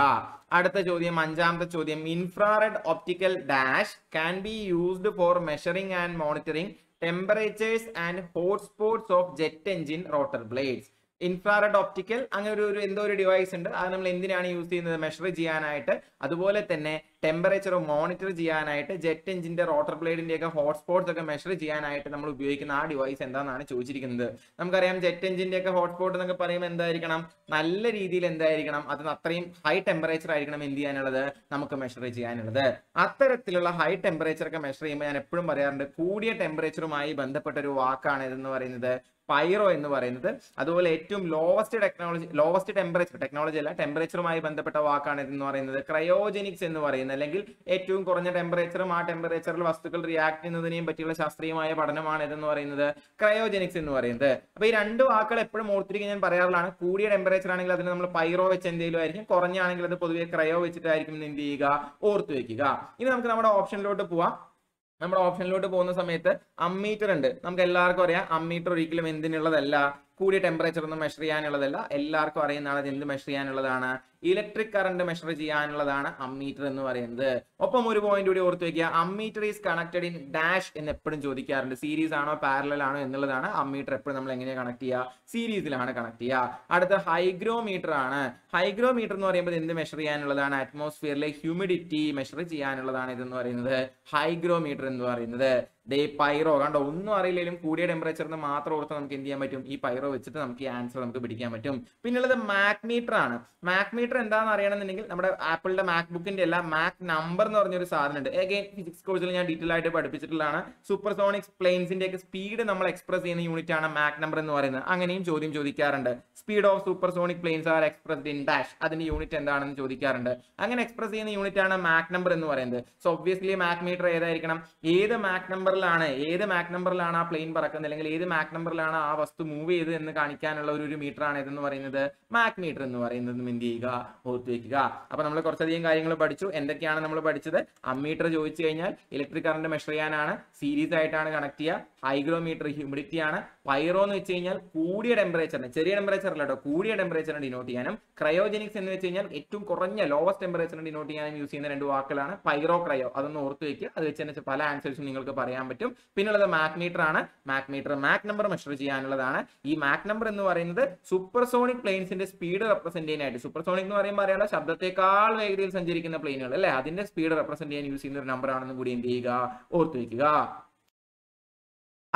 അടുത്ത ചോദ്യം അഞ്ചാമത്തെ ചോദ്യം. Infrared optical dash can be used for measuring and monitoring temperatures and hotspots of jet engine rotor blades infrared optical അങ്ങനെ ഒരു ഒരു എന്തോ ഒരു ഡിവൈസ് ഉണ്ട്. അത് നമ്മൾ എന്തിനാണ് യൂസ് ചെയ്യുന്നത്? മെഷർ ചെയ്യാനായിട്ട്. അതുപോലെ തന്നെ ടെമ്പറേച്ചർ മോണിറ്റർ ചെയ്യാനായിട്ട് ജെറ്റ് എഞ്ചിന്റെ റോട്ടർ ബ്ലേഡിന്റെ ഒക്കെ ഹോട്ട്സ്പോട്ട്സ് ഒക്കെ മെഷർ ചെയ്യാനായിട്ട് നമ്മൾ ഉപയോഗിക്കുന്ന ആ ഡിവൈസ് എന്താണെന്നാണ് ചോദിച്ചിരിക്കുന്നത്. നമുക്കറിയാം ജെറ്റ് എഞ്ചിന്റെ ഒക്കെ ഹോട്ട്സ്പോട്ട് എന്നൊക്കെ പറയുമ്പോൾ എന്തായിരിക്കണം? നല്ല രീതിയിൽ എന്തായിരിക്കണം? അത് അത്രയും ഹൈ ടെമ്പറേച്ചർ ആയിരിക്കണം എന്ത് ചെയ്യാനുള്ളത്? നമുക്ക് മെഷർ ചെയ്യാനുള്ളത്. അത്തരത്തിലുള്ള ഹൈ ടെമ്പറേച്ചർ ഒക്കെ മെഷർ ചെയ്യുമ്പോൾ ഞാൻ എപ്പോഴും പറയാറുണ്ട് കൂടിയ ടെമ്പറേച്ചറുമായി ബന്ധപ്പെട്ട ഒരു വാക്കാണ് ഇതെന്ന് പറയുന്നത്. പൈറോ എന്ന് പറയുന്നത് അതുപോലെ ഏറ്റവും lowest technology lowest temperature technology അല്ല ടെമ്പറേച്ചറുമായി ബന്ധപ്പെട്ട വാക്കാണ് ഇതെന്ന് പറയുന്നത്. ക്രയോജനിക്സ് എന്ന് പറയുന്നത് അല്ലെങ്കിൽ ഏറ്റവും കുറഞ്ഞ ടെമ്പറേച്ചറും ആ ടെമ്പറേച്ചറിൽ വസ്തുക്കൾ റിയാക്ട് ചെയ്യുന്നതിനെയും പറ്റിയുള്ള ശാസ്ത്രീയമായ പഠനമാണ് ഇതെന്ന് പറയുന്നത് ക്രയോജനിക്സ് എന്ന് പറയുന്നത്. അപ്പൊ ഈ രണ്ട് വാക്കുകൾ എപ്പോഴും ഓർത്തിരിക്കാൻ ഞാൻ പറയാറുള്ളതാണ്. കൂടിയ ടെമ്പറേച്ചർ ആണെങ്കിൽ അതിന് നമ്മൾ പൈറോ വെച്ച് എന്തെങ്കിലും ആയിരിക്കും. കുറഞ്ഞാണെങ്കിൽ അത് പൊതുവെ ക്രയോ വെച്ചിട്ടായിരിക്കും എന്ത് ചെയ്യുക? ഓർത്തു വെക്കുക. ഇനി നമുക്ക് നമ്മുടെ ഓപ്ഷനിലോട്ട് പോവാം. നമ്മുടെ ഓപ്ഷനിലോട്ട് പോകുന്ന സമയത്ത് അമ്മീറ്റർ ഉണ്ട്. നമുക്ക് എല്ലാവർക്കും അറിയാം. അമ്മീറ്റർ ഒരിക്കലും എന്തിനുള്ളതല്ല. കൂടിയ ടെമ്പറേച്ചർ ഒന്നും മെഷർ ചെയ്യാനുള്ളതല്ല. എല്ലാവർക്കും അറിയുന്നതാണ് എന്ത് മെഷർ ചെയ്യാനുള്ളതാണ്? ഇലക്ട്രിക് കറണ്ട് മെഷർ ചെയ്യാനുള്ളതാണ് അമ്മീറ്റർ എന്ന് പറയുന്നത്. ഒപ്പം ഒരു പോയിന്റ് കൂടി ഓർത്ത് വെക്കുക. Ammeter is connected in dash എന്ന് എപ്പോഴും ചോദിക്കാറുണ്ട്. സീരീസ് ആണോ പാരലൽ ആണോ എന്നുള്ളതാണ് അമ്മീറ്റർ എപ്പോഴും നമ്മൾ എങ്ങനെയാണ് കണക്ട് ചെയ്യുക? സീരീസിലാണ് കണക്ട് ചെയ്യുക. അടുത്ത ഹൈഗ്രോമീറ്റർ ആണ്. ഹൈഗ്രോമീറ്റർ എന്ന് പറയുമ്പോൾ എന്ത് മെഷർ ചെയ്യാനുള്ളതാണ്? അറ്റ്മോസ്ഫിയറിലെ ഹ്യൂമിഡിറ്റി മെഷർ ചെയ്യാനുള്ളതാണ് ഇതെന്ന് പറയുന്നത്. ഹൈഗ്രോമീറ്റർ എന്ന് പറയുന്നത്. ദേ പൈറോ കണ്ടോ? ഒന്നും അറിയില്ലെങ്കിലും കൂടിയ ടെമ്പറേച്ചറിന് മാത്രം ഓർത്ത് നമുക്ക് എന്ത് ചെയ്യാൻ പറ്റും? ഈ പൈറോ വെച്ചിട്ട് നമുക്ക് ഈ ആൻസർ നമുക്ക് പിടിക്കാൻ പറ്റും. പിന്നുള്ളത് മാക്മീറ്റർ ആണ്. മാക്മീറ്റർ എന്താണെന്ന് അറിയണമെന്നുണ്ടെങ്കിൽ നമ്മുടെ ആപ്പിളിന്റെ മാക് ബുക്കിന്റെ അല്ല മാക് നമ്പർ എന്ന് പറഞ്ഞൊരു സാധനം ഉണ്ട് അഗൈൻ ഫിസിക്സ് കോഴ്സിൽ ഞാൻ ഡീറ്റെയിൽ ആയിട്ട് പഠിപ്പിച്ചിട്ടുള്ളതാണ്. സൂപ്പർസോണിക്സ് പ്ലെയിൻസിന്റെ ഒക്കെ സ്പീഡ് നമ്മൾ എക്സ്പ്രസ് ചെയ്യുന്ന യൂണിറ്റ് ആണ് മാക് നമ്പർ എന്ന് പറയുന്നത്. അങ്ങനെയും ചോദ്യം ചോദിക്കാറുണ്ട്. Speed of supersonic planes are expressed in dash അതിന്റെ യൂണിറ്റ് എന്താണെന്ന് ചോദിക്കാറുണ്ട്. അങ്ങനെ എക്സ്പ്രസ് ചെയ്യുന്ന യൂണിറ്റ് ആണ് മാക് നമ്പർ എന്ന് പറയുന്നത്. സോ ഒബ്വിയസ്ലി മാക് മീറ്റർ ഏതായിരിക്കണം? ഏത് മാക് നമ്പറിലാണ് ഏത് മാക് നമ്പറിലാണ് ആ പ്ലെയിൻ പറക്കുന്നത് അല്ലെങ്കിൽ ഏത് മാക് നമ്പറിലാണ് ആ വസ്തു മൂവ് ചെയ്ത് എന്ന് കാണിക്കാനുള്ള ഒരു ഒരു മീറ്റർ ആണ് ഇതെന്ന് പറയുന്നത് മാക് മീറ്റർ എന്ന് പറയുന്നത്. എന്ത് ചെയ്യുക? ഓർത്ത് വെക്കുക. അപ്പൊ നമ്മൾ കുറച്ചധികം കാര്യങ്ങൾ പഠിച്ചു. എന്തൊക്കെയാണ് നമ്മൾ പഠിച്ചത്? അമ്മീറ്റർ ചോദിച്ചു കഴിഞ്ഞാൽ ഇലക്ട്രിക് കറണ്ട് മെഷർ ചെയ്യാനാണ്. സീരീസ് ആയിട്ടാണ് കണക്ട് ചെയ്യുക. ഹൈഗ്രോമീറ്റർ ഹ്യൂമിഡിറ്റി ആണ്. പൈറോ എന്ന് വെച്ച് കഴിഞ്ഞാൽ കൂടിയ ടെമ്പറേച്ചറിന് ചെറിയ ടെമ്പറേച്ചർ അല്ല കൂടിയ ടെമ്പറേച്ചറിന് ഡിനോട്ട് ചെയ്യാനും. ക്രയോജനിക്സ് എന്ന് വെച്ച് കഴിഞ്ഞാൽ ഏറ്റവും കുറഞ്ഞ ലോവസ്റ്റ് ടെമ്പറേച്ചറിന് ഡിനോട്ട് ചെയ്യാനും യൂസ് ചെയ്യുന്ന രണ്ട് വാക്കുകളാണ്. പൈറോ ക്രയോ അതൊന്ന് ഓർത്ത് വെക്കുക. അത് വെച്ച് പല ആൻസേഴ്സും നിങ്ങൾക്ക് പറയാൻ പറ്റും. പിന്നുള്ളത് മാക് മീറ്റർ ആണ്. Mach meter Mach number measure ചെയ്യാനുള്ളതാണ്. ഈ മാക് നമ്പർ എന്ന് പറയുന്നത് സൂപ്പർസോണിക് പ്ലെയിൻസിന്റെ സ്പീഡ് റെപ്രസെന്റ് ചെയ്യാനായിട്ട്. സൂപ്പർസോണിക് എന്ന് പറയുമ്പോൾ അറിയാലോ ശബ്ദത്തെക്കാൾ വേഗതയിൽ സഞ്ചരിക്കുന്ന പ്ലെയിനുകൾ അല്ലെ അതിന്റെ സ്പീഡ് റെപ്രസെന്റ് ചെയ്യാൻ യൂസ് ചെയ്യുന്ന ഒരു നമ്പർ ആണെന്ന് കൂടി എന്ത് ചെയ്യുക? ഓർത്ത് വെക്കുക.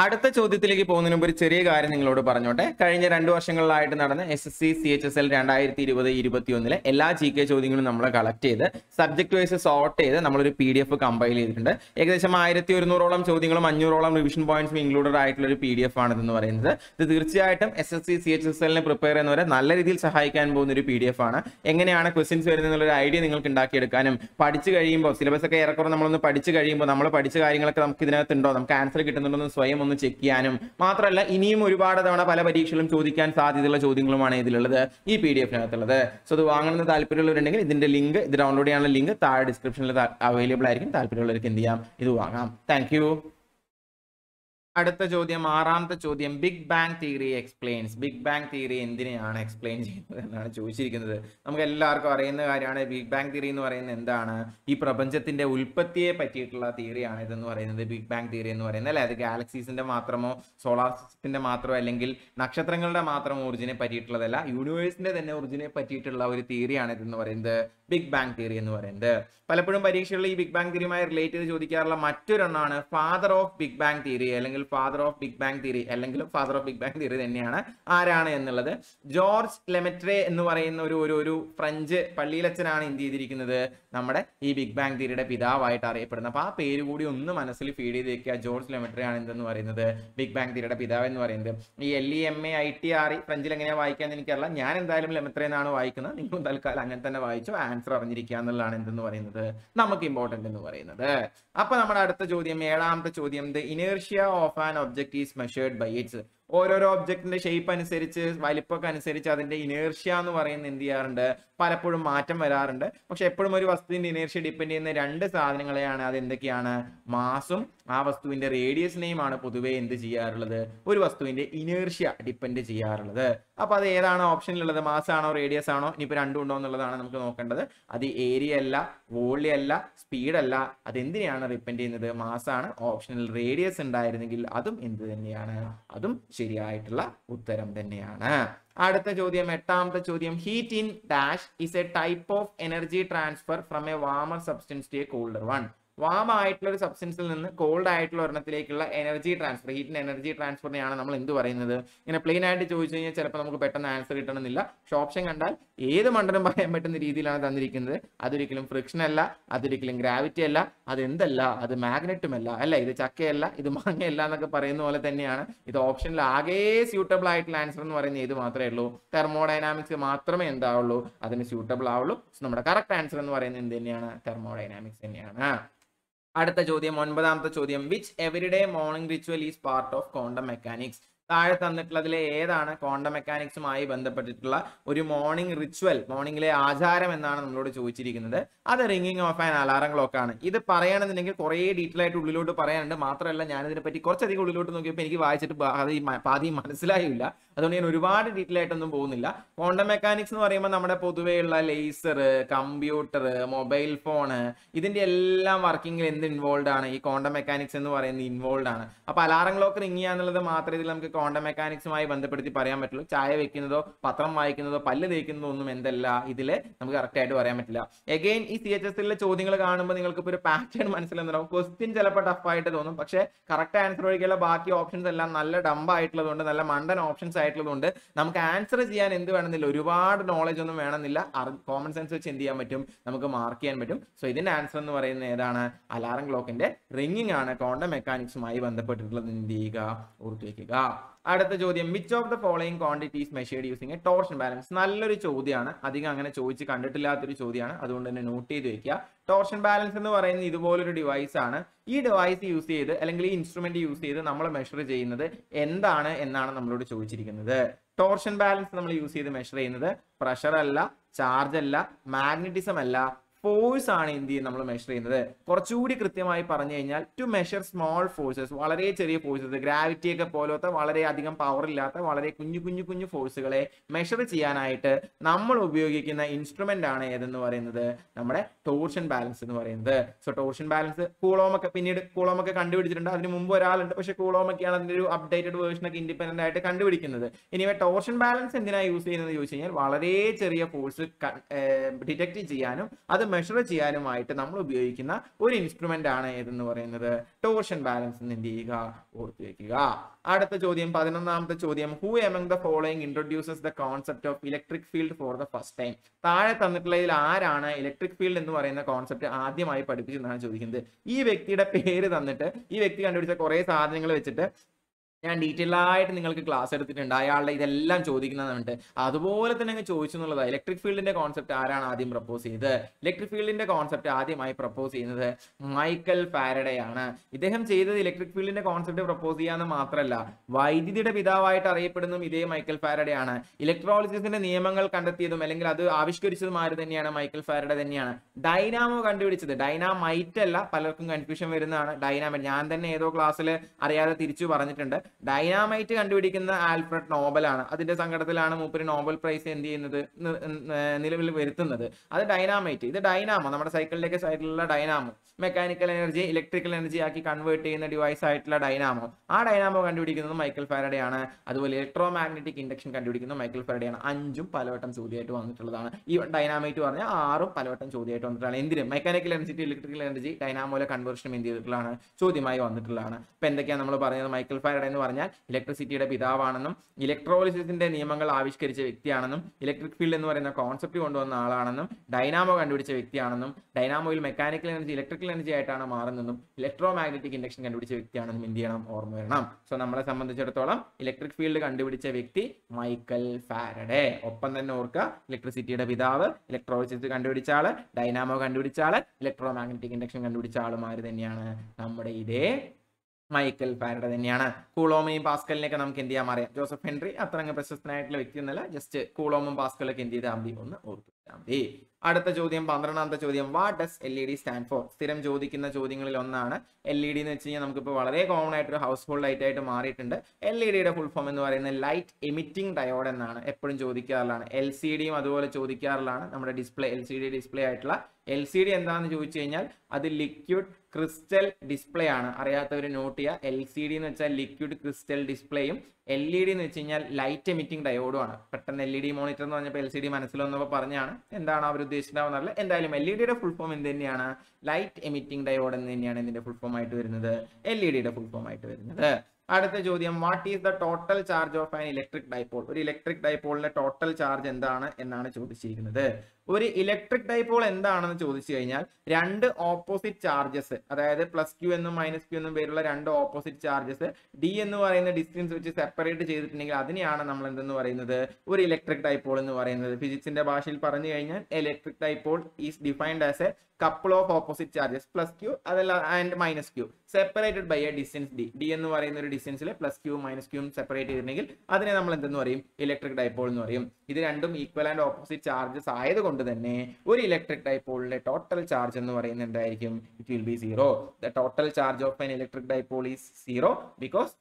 അടുത്ത ചോദ്യത്തിലേക്ക് പോകുന്നതിന് മുമ്പ് ഒരു ചെറിയ കാര്യം നിങ്ങളോട് പറഞ്ഞോട്ടെ. കഴിഞ്ഞ രണ്ട് വർഷങ്ങളിലായിട്ട് നടന്ന S S C C H S L രണ്ടായിരത്തി ഇരുപത് ഇരുപത്തി ഒന്നിലെ എല്ലാ ജി കെ ചോദ്യങ്ങളും നമ്മൾ കളക്ട് ചെയ്ത് സബ്ജക്ട് വൈസ് സോർട്ട് ചെയ്ത് നമ്മളൊരു പി ഡി എഫ് കമ്പൈൽ ചെയ്തിട്ടുണ്ട്. ഏകദേശം ആയിരത്തി ഒരുന്നൂറോളം ചോദ്യങ്ങളും അഞ്ഞൂറോളം റിവിഷൻ പോയിന്റ്സും ഇൻക്ലൂഡഡ് ആയിട്ടുള്ള ഒരു പി ഡി എഫ് ആണ് ഇതെന്ന് പറയുന്നത്. ഇത് തീർച്ചയായിട്ടും S S C C H S എല്ലിനെ prepare ചെയ്യുന്നവരെ നല്ല രീതിയിൽ സഹായിക്കാൻ പോകുന്ന ഒരു പി ഡി എഫ് ആണ്. എങ്ങനെയാണ് ക്വസ്റ്റ്യൻസ് വരുന്നത് എന്നുള്ളൊരു ഐഡിയ നിങ്ങൾക്ക് ഉണ്ടാക്കിയെടുക്കാനും പഠിച്ചു കഴിയുമ്പോൾ സിലബസ് ഒക്കെ ഏറെക്കുറെ നമ്മളൊന്ന് പഠിച്ചു കഴിയുമ്പോൾ നമ്മൾ പഠിച്ച കാര്യങ്ങളൊക്കെ നമുക്ക് ഇതിനകത്തുണ്ടോ നമുക്ക് ആൻസർ കിട്ടുന്നുണ്ടോ എന്ന് സ്വയം ഒന്ന് ചെക്ക് ചെയ്യാനും. മാത്രമല്ല ഇനിയും ഒരുപാട് തവണ പല പരീക്ഷകളും ചോദിക്കാൻ സാധ്യതയുള്ള ചോദ്യങ്ങളുമാണ് ഇതിലുള്ളത് ഈ പി ഡി എഫിനകത്തുള്ളത് സോ ഇത് വാങ്ങണമെന്ന് താല്പര്യമുള്ളവരുണ്ടെങ്കിൽ ഇതിന്റെ ലിങ്ക് ഇത് ഡൗൺലോഡ് ചെയ്യാനുള്ള ലിങ്ക് താഴെ ഡിസ്ക്രിപ്ഷനിൽ അവൈലബിൾ ആയിരിക്കും. താല്പര്യമുള്ളവർക്ക് എന്ത് ചെയ്യാം? ഇത് വാങ്ങാം. താങ്ക് അടുത്ത ചോദ്യം ആറാമത്തെ ചോദ്യം big bang theory explains big bang theory എന്തിനെയാണ് എക്സ്പ്ലെയിൻ ചെയ്യുന്നത് എന്നാണ് ചോദിച്ചിരിക്കുന്നത്. നമുക്ക് എല്ലാവർക്കും അറിയുന്ന കാര്യമാണ് ബിഗ് ബാങ് തിയറി എന്ന് പറയുന്നത് എന്താണ്? ഈ പ്രപഞ്ചത്തിന്റെ ഉൽപ്പത്തിയെ പറ്റിയിട്ടുള്ള തിയറിയാണ് ഇതെന്ന് പറയുന്നത്. ബിഗ് ബാങ് തിയറി എന്ന് പറയുന്നത് അല്ലെ? അത് ഗാലക്സീസിന്റെ മാത്രമോ സോളാർ സിസ്റ്റത്തിന്റെ മാത്രമോ അല്ലെങ്കിൽ നക്ഷത്രങ്ങളുടെ മാത്രം ഒറിജിനെ പറ്റിയിട്ടുള്ളതല്ല യൂണിവേഴ്സിന്റെ തന്നെ ഒറിജിനെ പറ്റിയിട്ടുള്ള ഒരു തിയറിയാണ് ഇതെന്ന് പറയുന്നത്. ബിഗ് ബാങ് തിയറി എന്ന് പറയുന്നത്. പലപ്പോഴും പരീക്ഷകളിൽ ഈ ബിഗ് ബാങ് തിയറിയുമായി റിലേറ്റ് ചെയ്ത് ചോദിക്കാറുള്ള മറ്റൊരെണ്ണമാണ് father of big bang theory അല്ലെങ്കിൽ father of big bang theory അല്ലെങ്കിൽ father of big bang theory തന്നെയാണ്. ആരാണ് എന്നുള്ളത്? ജോർജ് ലെമറ്റെ എന്ന് പറയുന്ന ഒരു ഒരു ഒരു ഫ്രഞ്ച് പള്ളിയിലച്ചനാണ് എന്ത് ചെയ്തിരിക്കുന്നത്? നമ്മുടെ ഈ ബിഗ് ബാങ് തിയറിയുടെ പിതാവായിട്ട് അറിയപ്പെടുന്നത്. അപ്പൊ ആ പേര് കൂടി ഒന്ന് മനസ്സിൽ ഫീഡ് ചെയ്ത് വെക്കുക. ജോർജ് ലെമറ്റെ ആണ് എന്തെന്ന് പറയുന്നത്? ബിഗ് ബാങ് തിയറിയുടെ പിതാവ് എന്ന് പറയുന്നത്. ഈ L E M A I T R ഫ്രഞ്ചിൽ എങ്ങനെയാണ് വായിക്കാന്ന് എനിക്കറിയില്ല. ഞാൻ എന്തായാലും ലെമത്രെ എന്നാണ് വായിക്കുന്നത്. നിങ്ങളും തൽക്കാലം അങ്ങനെ തന്നെ വായിച്ചു. ആൻസർ അറിഞ്ഞിരിക്കുക എന്നുള്ളതാണ് എന്തെന്ന് പറയുന്നത്. നമുക്ക് ഇമ്പോർട്ടന്റ് എന്ന് പറയുന്നത്. അപ്പൊ നമ്മുടെ അടുത്ത ചോദ്യം ഏഴാമത്തെ ചോദ്യം the inertia of an object is measured by its ഓരോരോ ഒബ്ജക്റ്റിന്റെ ഷേപ്പ് അനുസരിച്ച് വലിപ്പമൊക്കെ അനുസരിച്ച് അതിന്റെ ഇനേർഷ്യ എന്ന് പറയുന്ന എന്ത് ചെയ്യാറുണ്ട്? പലപ്പോഴും മാറ്റം വരാറുണ്ട്. പക്ഷെ എപ്പോഴും ഒരു വസ്തുവിന്റെ ഇനേർഷ്യ ഡിപ്പെൻഡ് ചെയ്യുന്ന രണ്ട് സാധനങ്ങളെയാണ്. അത് എന്തൊക്കെയാണ്? മാസും ആ വസ്തുവിന്റെ റേഡിയസിനെയുമാണ് പൊതുവേ എന്ത് ചെയ്യാറുള്ളത്? ഒരു വസ്തുവിന്റെ ഇനേർഷ്യ ഡിപ്പെൻഡ് ചെയ്യാറുള്ളത്. അപ്പൊ അത് ഏതാണ് ഓപ്ഷനിലുള്ളത് മാസ് ആണോ റേഡിയസ് ആണോ? ഇനിയിപ്പോ രണ്ടും ഉണ്ടോ എന്നുള്ളതാണ് നമുക്ക് നോക്കേണ്ടത്. അത് ഏരിയ അല്ല വോളിയ അല്ല സ്പീഡ് അല്ല. അത് എന്തിനെയാണ് ഡിപ്പെൻഡ് ചെയ്യുന്നത്? മാസ് ആണ് ഓപ്ഷനിൽ റേഡിയസ് ഉണ്ടായിരുന്നെങ്കിൽ അതും എന്ത് തന്നെയാണ്? അതും ശരിയായിട്ടുള്ള ഉത്തരം തന്നെയാണ്. അടുത്ത ചോദ്യം എട്ടാമത്തെ ചോദ്യം. Heat in dash is a type of energy transfer from a warmer substance to a colder one warm ആയിട്ടുള്ള ഒരു സബ്സ്റ്റൻസിൽ നിന്ന് കോൾഡ് ആയിട്ടുള്ള ഒരെണ്ണത്തിലേക്കുള്ള എനർജി ട്രാൻസ്ഫർ ഹീറ്റിന് എനർജി ട്രാൻസ്ഫറിനെയാണ് നമ്മൾ എന്ത് പറയുന്നത്? ഇങ്ങനെ പ്ലെയിൻ ആയിട്ട് ചോദിച്ചു കഴിഞ്ഞാൽ ചിലപ്പോൾ നമുക്ക് പെട്ടെന്ന് ആൻസർ കിട്ടണമെന്നില്ല. പക്ഷെ ഓപ്ഷൻ കണ്ടാൽ ഏത് മണ്ഡലം പറയാൻ പറ്റുന്ന രീതിയിലാണ് തന്നിരിക്കുന്നത്. അതൊരിക്കലും ഫ്രിക്ഷൻ അല്ല അതൊരിക്കലും ഗ്രാവിറ്റി അല്ല അതെന്തല്ല അത് മാഗ്നറ്റും അല്ല ഇത് ചക്കയല്ല ഇത് മാങ്ങയല്ല എന്നൊക്കെ പറയുന്ന പോലെ തന്നെയാണ്. ഇത് ഓപ്ഷനിൽ ആകെ സ്യൂട്ടബിൾ ആയിട്ടുള്ള ആൻസർ എന്ന് പറയുന്നത് ഇത് മാത്രമേ ഉള്ളൂ? തെർമോഡൈനാമിക്സ് മാത്രമേ എന്താവുള്ളൂ? അതിന് സ്യൂട്ടബിൾ ആവുള്ളൂ. നമ്മുടെ കറക്റ്റ് ആൻസർ എന്ന് പറയുന്നത് എന്ത് തന്നെയാണ്? തെർമോഡൈനാമിക്സ് തന്നെയാണ്. അടുത്ത ചോദ്യം ഒൻപതാമത്തെ ചോദ്യം. Which everyday morning ritual is part of quantum mechanics താഴെ തന്നിട്ടുള്ളതിലെ ഏതാണ് ക്വാണ്ടം മെക്കാനിക്സുമായി ബന്ധപ്പെട്ടിട്ടുള്ള ഒരു മോർണിംഗ് റിച്വൽ മോർണിംഗിലെ ആചാരം എന്നാണ് നമ്മളോട് ചോദിച്ചിരിക്കുന്നത്. അത് ringing of an alarm clock ആണ്. ഇത് പറയണമെന്നുണ്ടെങ്കിൽ കുറേ ഡീറ്റെയിൽ ആയിട്ട് ഉള്ളിലോട്ട് പറയാനുണ്ട്. മാത്രമല്ല ഞാൻ ഇതിനെ പറ്റി കുറച്ചധികം ഉള്ളിലോട്ട് നോക്കിയപ്പോൾ എനിക്ക് വായിച്ചിട്ട് പാതി പാതി മനസ്സിലായില്ല. അതുകൊണ്ട് ഞാൻ ഒരുപാട് ഡീറ്റെയിൽ ആയിട്ടൊന്നും പോകുന്നില്ല. ക്വാണ്ടം മെക്കാനിക്സ് എന്ന് പറയുമ്പോൾ നമ്മുടെ പൊതുവെയുള്ള ലേസർ കമ്പ്യൂട്ടർ മൊബൈൽ ഫോണ് ഇതിന്റെ എല്ലാം വർക്കിംഗിൽ എന്ത് ഇൻവോൾവ് ആണ്? ഈ ക്വാണ്ടം മെക്കാനിക്സ് എന്ന് പറയുന്നത് ഇൻവോൾവ് ആണ്. അപ്പൊ അലാറം ക്ലോക്ക് റിംഗ് ചെയ്യുക എന്നുള്ളത് മാത്രമേ ഇതിൽ നമുക്ക് ക്വാണ്ടം മെക്കാനിക്സുമായി ബന്ധപ്പെടുത്തി പറയാൻ പറ്റുള്ളൂ. ചായ വെക്കുന്നതോ പത്രം വായിക്കുന്നതോ പല്ല് തേക്കുന്നതോ ഒന്നും എന്തല്ല. ഇതിൽ നമുക്ക് കറക്റ്റ് ആയിട്ട് പറയാൻ പറ്റില്ല. എഗെയിൻ ഈ സി എച്ച് എസിലെ ചോദ്യങ്ങൾ കാണുമ്പോൾ നിങ്ങൾക്ക് ഇപ്പോൾ ഒരു പാറ്റേൺ മനസ്സിലാകുന്നുണ്ടാവും ക്വസ്റ്റ്യൻ ചിലപ്പോൾ ടഫ് ആയിട്ട് തോന്നും. പക്ഷേ കറക്റ്റ് ആൻസർ ഒഴികെയുള്ള ബാക്കി ഓപ്ഷൻസ് എല്ലാം നല്ല ഡംബ് ആയിട്ടുള്ളതുകൊണ്ട് നല്ല മണ്ടൻ ഓപ്ഷൻസ് ആയിട്ടുള്ളതുകൊണ്ട് നമുക്ക് ആൻസർ ചെയ്യാൻ എന്ത് വേണമെന്നില്ല. ഒരുപാട് നോളജ് ഒന്നും വേണമെന്നില്ല. കോമൺ സെൻസ് വെച്ച് എന്ത് ചെയ്യാൻ പറ്റും? നമുക്ക് മാർക്ക് ചെയ്യാൻ പറ്റും. സോ ഇതിന്റെ ആൻസർ എന്ന് പറയുന്നത് ഏതാണ്? അലാറം ക്ലോക്കിന്റെ റിംഗിങ് ആണ്. കോണ്ട മെക്കാനിക്സുമായി ബന്ധപ്പെട്ടിട്ടുള്ളത്. എന്ത് ചെയ്യുക? ഓർത്തു വെക്കുക അടുത്ത ചോദ്യം which of the following quantities measured using a torsion balance നല്ലൊരു ചോദ്യമാണ് അധികം അങ്ങനെ ചോദിച്ച് കണ്ടിട്ടില്ലാത്തൊരു ചോദ്യമാണ് അതുകൊണ്ട് തന്നെ നോട്ട് ചെയ്ത് വെക്കുക. ടോർഷൻ ബാലൻസ് എന്ന് പറയുന്നത് ഇതുപോലൊരു ഡിവൈസ് ആണ്. ഈ ഡിവൈസ് യൂസ് ചെയ്ത് അല്ലെങ്കിൽ ഈ ഇൻസ്ട്രുമെന്റ് യൂസ് ചെയ്ത് നമ്മൾ മെഷർ ചെയ്യുന്നത് എന്താണ് എന്നാണ് നമ്മളോട് ചോദിച്ചിരിക്കുന്നത്. ടോർഷൻ ബാലൻസ് നമ്മൾ യൂസ് ചെയ്ത് മെഷർ ചെയ്യുന്നത് പ്രഷർ അല്ല ചാർജ് അല്ല മാഗ്നറ്റിസം അല്ല ഫോഴ്സ് ആണ് എന്ത് ചെയ്യുന്നത് നമ്മൾ മെഷർ ചെയ്യുന്നത്. കുറച്ചുകൂടി കൃത്യമായി പറഞ്ഞു കഴിഞ്ഞാൽ ടു മെഷർ സ്മോൾ ഫോഴ്സസ് വളരെ ചെറിയ ഫോഴ്സസ് ഗ്രാവിറ്റിയൊക്കെ പോലത്തെ വളരെ അധികം പവർ ഇല്ലാത്ത വളരെ കുഞ്ഞു കുഞ്ഞു കുഞ്ഞു ഫോഴ്സുകളെ മെഷർ ചെയ്യാനായിട്ട് നമ്മൾ ഉപയോഗിക്കുന്ന ഇൻസ്ട്രുമെന്റ് ആണ് ഏതെന്ന് പറയുന്നത്? നമ്മുടെ ടോർഷൻ ബാലൻസ് എന്ന് പറയുന്നത്. സോ ടോർഷൻ ബാലൻസ് കൂളോമൊക്കെ പിന്നീട് കൂളോമൊക്കെ കണ്ടുപിടിച്ചിട്ടുണ്ട്. അതിന് മുമ്പ് ഒരാളുണ്ട്. പക്ഷേ കൂളോമൊക്കെയാണ് അതിന്റെ ഒരു അപ്ഡേറ്റഡ് വേർഷൻ ഒക്കെ ഇൻഡിപെൻഡന്റ് ആയിട്ട് കണ്ടുപിടിക്കുന്നത്. ഇനി ടോർഷൻ ബാലൻസ് എന്തിനാണ് യൂസ് ചെയ്യുന്നത് ചോദിച്ചു കഴിഞ്ഞാൽ വളരെ ചെറിയ ഫോഴ്സ് ഡിറ്റക്ട് ചെയ്യാനും അത് മെഷർ ചെയ്യാനുമായിട്ട് നമ്മൾ ഉപയോഗിക്കുന്ന ഒരു ഇൻസ്ട്രുമെന്റ് ആണ് ഏതെന്ന് പറയുന്നത്? ടോർഷൻ ബാലൻസ് എന്ന് എന്ത് ചെയ്യുക? ഓർത്തു വെക്കുക. അടുത്ത ചോദ്യം പതിനൊന്നാമത്തെ ചോദ്യം. Who among the following introduces the concept of electric field for the first time താഴെ തന്നിട്ടുള്ളതിൽ ആരാണ് ഇലക്ട്രിക് ഫീൽഡ് എന്ന് പറയുന്ന കോൺസെപ്റ്റ് ആദ്യമായി പഠിപ്പിച്ചതെന്നാണ് ചോദിക്കുന്നത്. ഈ വ്യക്തിയുടെ പേര് തന്നിട്ട് ഈ വ്യക്തി കണ്ടുപിടിച്ച കുറെ സാധനങ്ങൾ വെച്ചിട്ട് ഞാൻ ഡീറ്റെയിൽ ആയിട്ട് നിങ്ങൾക്ക് ക്ലാസ് എടുത്തിട്ടുണ്ട്. അയാളുടെ ഇതെല്ലാം ചോദിക്കുന്നതുണ്ട് അതുപോലെ തന്നെ അങ്ങ് ചോദിച്ചു എന്നുള്ളത്. ഇലക്ട്രിക് ഫീൽഡിന്റെ കോൺസെപ്റ്റ് ആരാണ് ആദ്യം പ്രപ്പോസ് ചെയ്തത്? ഇലക്ട്രിക് ഫീൽഡിന്റെ കോൺസെപ്റ്റ് ആദ്യമായി പ്രപ്പോസ് ചെയ്യുന്നത് മൈക്കൽ ഫാരഡേ ആണ് ഇദ്ദേഹം ചെയ്തത് ഇലക്ട്രിക് ഫീൽഡിന്റെ കോൺസെപ്റ്റ് പ്രപ്പോസ് ചെയ്യാന്ന് മാത്രമല്ല വൈദ്യുതിയുടെ പിതാവായിട്ട് അറിയപ്പെടുന്നതും ഇതേ മൈക്കൽ ഫാരഡേ ആണ് ഇലക്ട്രോളജിസിന്റെ നിയമങ്ങൾ കണ്ടെത്തിയതും അല്ലെങ്കിൽ അത് ആവിഷ്കരിച്ചതും ആര് തന്നെയാണ്? മൈക്കൽ ഫാരഡേ തന്നെയാണ്. ഡൈനാമോ കണ്ടുപിടിച്ചത്. ഡൈനാമൈറ്റ് അല്ല പലർക്കും കൺഫ്യൂഷൻ വരുന്നതാണ്. ഡൈനാമൈറ്റ് ഞാൻ തന്നെ ഏതോ ക്ലാസ്സിൽ അറിയാതെ തിരിച്ചു പറഞ്ഞിട്ടുണ്ട്. ഡൈനാമൈറ്റ് കണ്ടുപിടിക്കുന്ന ആൽഫ്രഡ് നോബലാണ്. അതിന്റെ സങ്കടത്തിലാണ് മൂപ്പര് നോബൽ പ്രൈസ് എന്ത് ചെയ്യുന്നത്? നിലവിൽ വരുത്തുന്നത്. അത് ഡൈനാമൈറ്റ് ഇത് ഡൈനാമോ നമ്മുടെ സൈക്കിളിലേക്ക് സൈഡിലുള്ള dynamo mechanical energy electrical energy ആക്കി കൺവേർട്ട് ചെയ്യുന്ന ഡിവൈസ് ആയിട്ടുള്ള ഡൈനാമോ ആ ഡൈനാമോ കണ്ടുപിടിക്കുന്നത് മൈക്കൽ ഫാരഡേ ആണ് അതുപോലെ ഇലക്ട്രോ മാഗ്നറ്റിക് ഇൻഡക്ഷൻ കണ്ടുപിടിക്കുന്നത് മൈക്കൽ ഫാരഡേ ആണ് അഞ്ചും പലവട്ടം ചോദ്യമായിട്ട് വന്നിട്ടുള്ളതാണ്. ഈ ഡൈനാമൈറ്റ് പറഞ്ഞാൽ ആറും പലവട്ടം ചോദ്യമായിട്ട് വന്നിട്ടുള്ളതാണ്. എന്തിനും? മെക്കാനിക്കൽ എനർജി ഇലക്ട്രിക്കൽ എനർജി ഡൈനാമോലെ കൺവേർഷൻ എന്ത് ചെയ്തിട്ടുള്ളതാണ്? ചോദ്യമായി വന്നിട്ടുള്ളതാണ്. ഇപ്പൊ എന്തൊക്കെയാണ് നമ്മൾ പറയുന്നത് മൈക്കൽ ഫാരഡേ എന്ന് പറഞ്ഞാൽ ഇലക്ട്രിസിറ്റിയുടെ പിതാവാണെന്നും ഇലക്ട്രോളിസിന്റെ നിയമങ്ങൾ ആവിഷ്കരിച്ച വ്യക്തിയാണെന്നും ഇലക്ട്രിക് ഫീൽഡ് എന്ന് പറയുന്ന കോൺസെപ്റ്റ് കൊണ്ടുവന്ന ആളാണെന്നും ഡൈനാമോ കണ്ടുപിടിച്ച വ്യക്തിയാണെന്നും ഡൈനാമോയിൽ മെക്കാനിക്കൽ എനർജി ഇലക്ട്രിക്കൽ എനർജി ആയിട്ടാണ് മാറുന്നതും ഇലക്ട്രോ മാഗ്നറ്റിക് ഇൻഡക്ഷൻ കണ്ടുപിടിച്ച വ്യക്തിയാണെന്നും എന്ത് ചെയ്യണം? ഓർമ്മ വരണം. സോ നമ്മളെ സംബന്ധിച്ചിടത്തോളം ഇലക്ട്രിക് ഫീൽഡ് കണ്ടുപിടിച്ച വ്യക്തി മൈക്കൽ ഫാരഡേ. ഒപ്പം തന്നെ ഓർക്കുക ഇലക്ട്രിസിറ്റിയുടെ പിതാവ് ഇലക്ട്രോളിസിസ് കണ്ടുപിടിച്ച ആൾ ഡൈനാമോ കണ്ടുപിടിച്ച ആൾ ഇലക്ട്രോ മാഗ്നറ്റിക് ഇൻഡക്ഷൻ കണ്ടുപിടിച്ച ആളുമാര് തന്നെയാണ്. നമ്മുടെ ഇതേ മൈക്കൽ ഫാരഡ തന്നെയാണ്. കൂളോമയും പാസ്കലിനെയൊക്കെ നമുക്ക് എന്ത് ചെയ്യാൻ അറിയാം? ജോസഫ് ഹെൻറി അത്ര അങ്ങ് പ്രശസ്തനായിട്ടുള്ള വ്യക്തി എന്നല്ല ജസ്റ്റ് കൂളോമും പാസ്കലൊക്കെ എന്ത് ചെയ്താൽ മതി? ഒന്ന് ഓർത്തു മതി. അടുത്ത ചോദ്യം പന്ത്രണ്ടാമത്തെ ചോദ്യം. What does L E D stand for സ്ഥിരം ചോദിക്കുന്ന ചോദ്യങ്ങളിൽ ഒന്നാണ്. എൽ ഇ ഡി എന്ന് വെച്ച് കഴിഞ്ഞാൽ നമുക്കിപ്പോൾ വളരെ കോമൺ ആയിട്ടൊരു ഹൗസ് ഹോൾഡ് ലൈറ്റ് ആയിട്ട് മാറിയിട്ടുണ്ട്. എൽ ഇ ഡിയുടെ ഫുൾ ഫോം എന്ന് പറയുന്നത് ലൈറ്റ് എമിറ്റിംഗ് ഡയോഡ് എന്നാണ്. എപ്പോഴും ചോദിക്കാറുള്ളതാണ്. എൽ സി ഡിയും അതുപോലെ ചോദിക്കാറുള്ളതാണ്. നമ്മുടെ display L C D display ആയിട്ടുള്ള എൽ സി ഡി എന്താന്ന് ചോദിച്ചു കഴിഞ്ഞാൽ അത് ലിക്വിഡ് ക്രിസ്റ്റൽ ഡിസ്പ്ലേ ആണ്. അറിയാത്തവർ നോട്ട് ചെയ്യുക എൽ സി ഡി എന്ന് വെച്ചാൽ ലിക്വിഡ് ക്രിസ്റ്റൽ ഡിസ്പ്ലേയും എൽ ഇ ഡി എന്ന് വെച്ച് കഴിഞ്ഞാൽ ലൈറ്റ് എമിറ്റിംഗ് ഡയോഡും ആണ്. പെട്ടെന്ന് എൽ ഇ ഡി മോണിറ്റർ എന്ന് പറഞ്ഞപ്പോൾ എൽ സി ഡി മനസ്സിലൊന്നപ്പോൾ പറഞ്ഞാണ് എന്താണ് അവർ ഉദ്ദേശിച്ചിട്ടുണ്ടാവുന്നറിയില്ല എന്തായാലും എൽ ഇ ഡിയുടെ ഫുൾ ഫോം എന്ത് തന്നെയാണ്? ലൈറ്റ് എമിറ്റിംഗ് ഡയോഡ് എന്ന് തന്നെയാണ് ഇതിന്റെ ഫുൾ ഫോം ആയിട്ട് വരുന്നത്. എൽ ഇ ഡിയുടെ ഫുൾ ഫോം ആയിട്ട് വരുന്നത്. അടുത്ത ചോദ്യം what is the total charge of an electric dipole ഒരു ഇലക്ട്രിക് ഡൈപോളിന്റെ ടോട്ടൽ ചാർജ് എന്താണ് എന്നാണ് ചോദിച്ചിരിക്കുന്നത്. ഒരു ഇലക്ട്രിക് ഡൈപോൾ എന്താണെന്ന് ചോദിച്ചു കഴിഞ്ഞാൽ രണ്ട് ഓപ്പോസിറ്റ് ചാർജസ് അതായത് പ്ലസ് ക്യൂ എന്നും മൈനസ് ക്യൂ എന്നും പേരുള്ള രണ്ട് ഓപ്പോസിറ്റ് ചാർജസ് ഡി എന്ന് പറയുന്ന ഡിസ്റ്റൻസ് വെച്ച് സെപ്പറേറ്റ് ചെയ്തിട്ടുണ്ടെങ്കിൽ അതിനെയാണ് നമ്മൾ എന്തെന്ന് പറയുന്നത്? ഒരു ഇലക്ട്രിക് ഡൈപോൾ എന്ന് പറയുന്നത്. ഫിസിക്സിന്റെ ഭാഷയിൽ പറഞ്ഞു കഴിഞ്ഞാൽ electric dipole is defined as a couple of opposite charges plus Q അതല്ല and minus Q separated by a distance D D എന്ന് പറയുന്ന ഒരു ഡിസ്റ്റൻസിൽ plus Q minus Q separate ചെയ്തിട്ടുണ്ടെങ്കിൽ അതിനെ നമ്മൾ എന്തെന്ന് പറയും? ഇലക്ട്രിക് ഡൈപോൾ എന്ന് പറയും. ഇത് രണ്ടും ഈക്വൽ ആൻഡ് ഓപ്പോസിറ്റ് ചാർജസ് ആയതുകൊണ്ട് തന്നെ ഒരു ഇലക്ട്രിക് ഡൈപോളിന്റെ ടോട്ടൽ ചാർജ് എന്ന് പറയുന്നത് എന്തായിരിക്കും? It will be zero the total charge of an electric dipole is zero because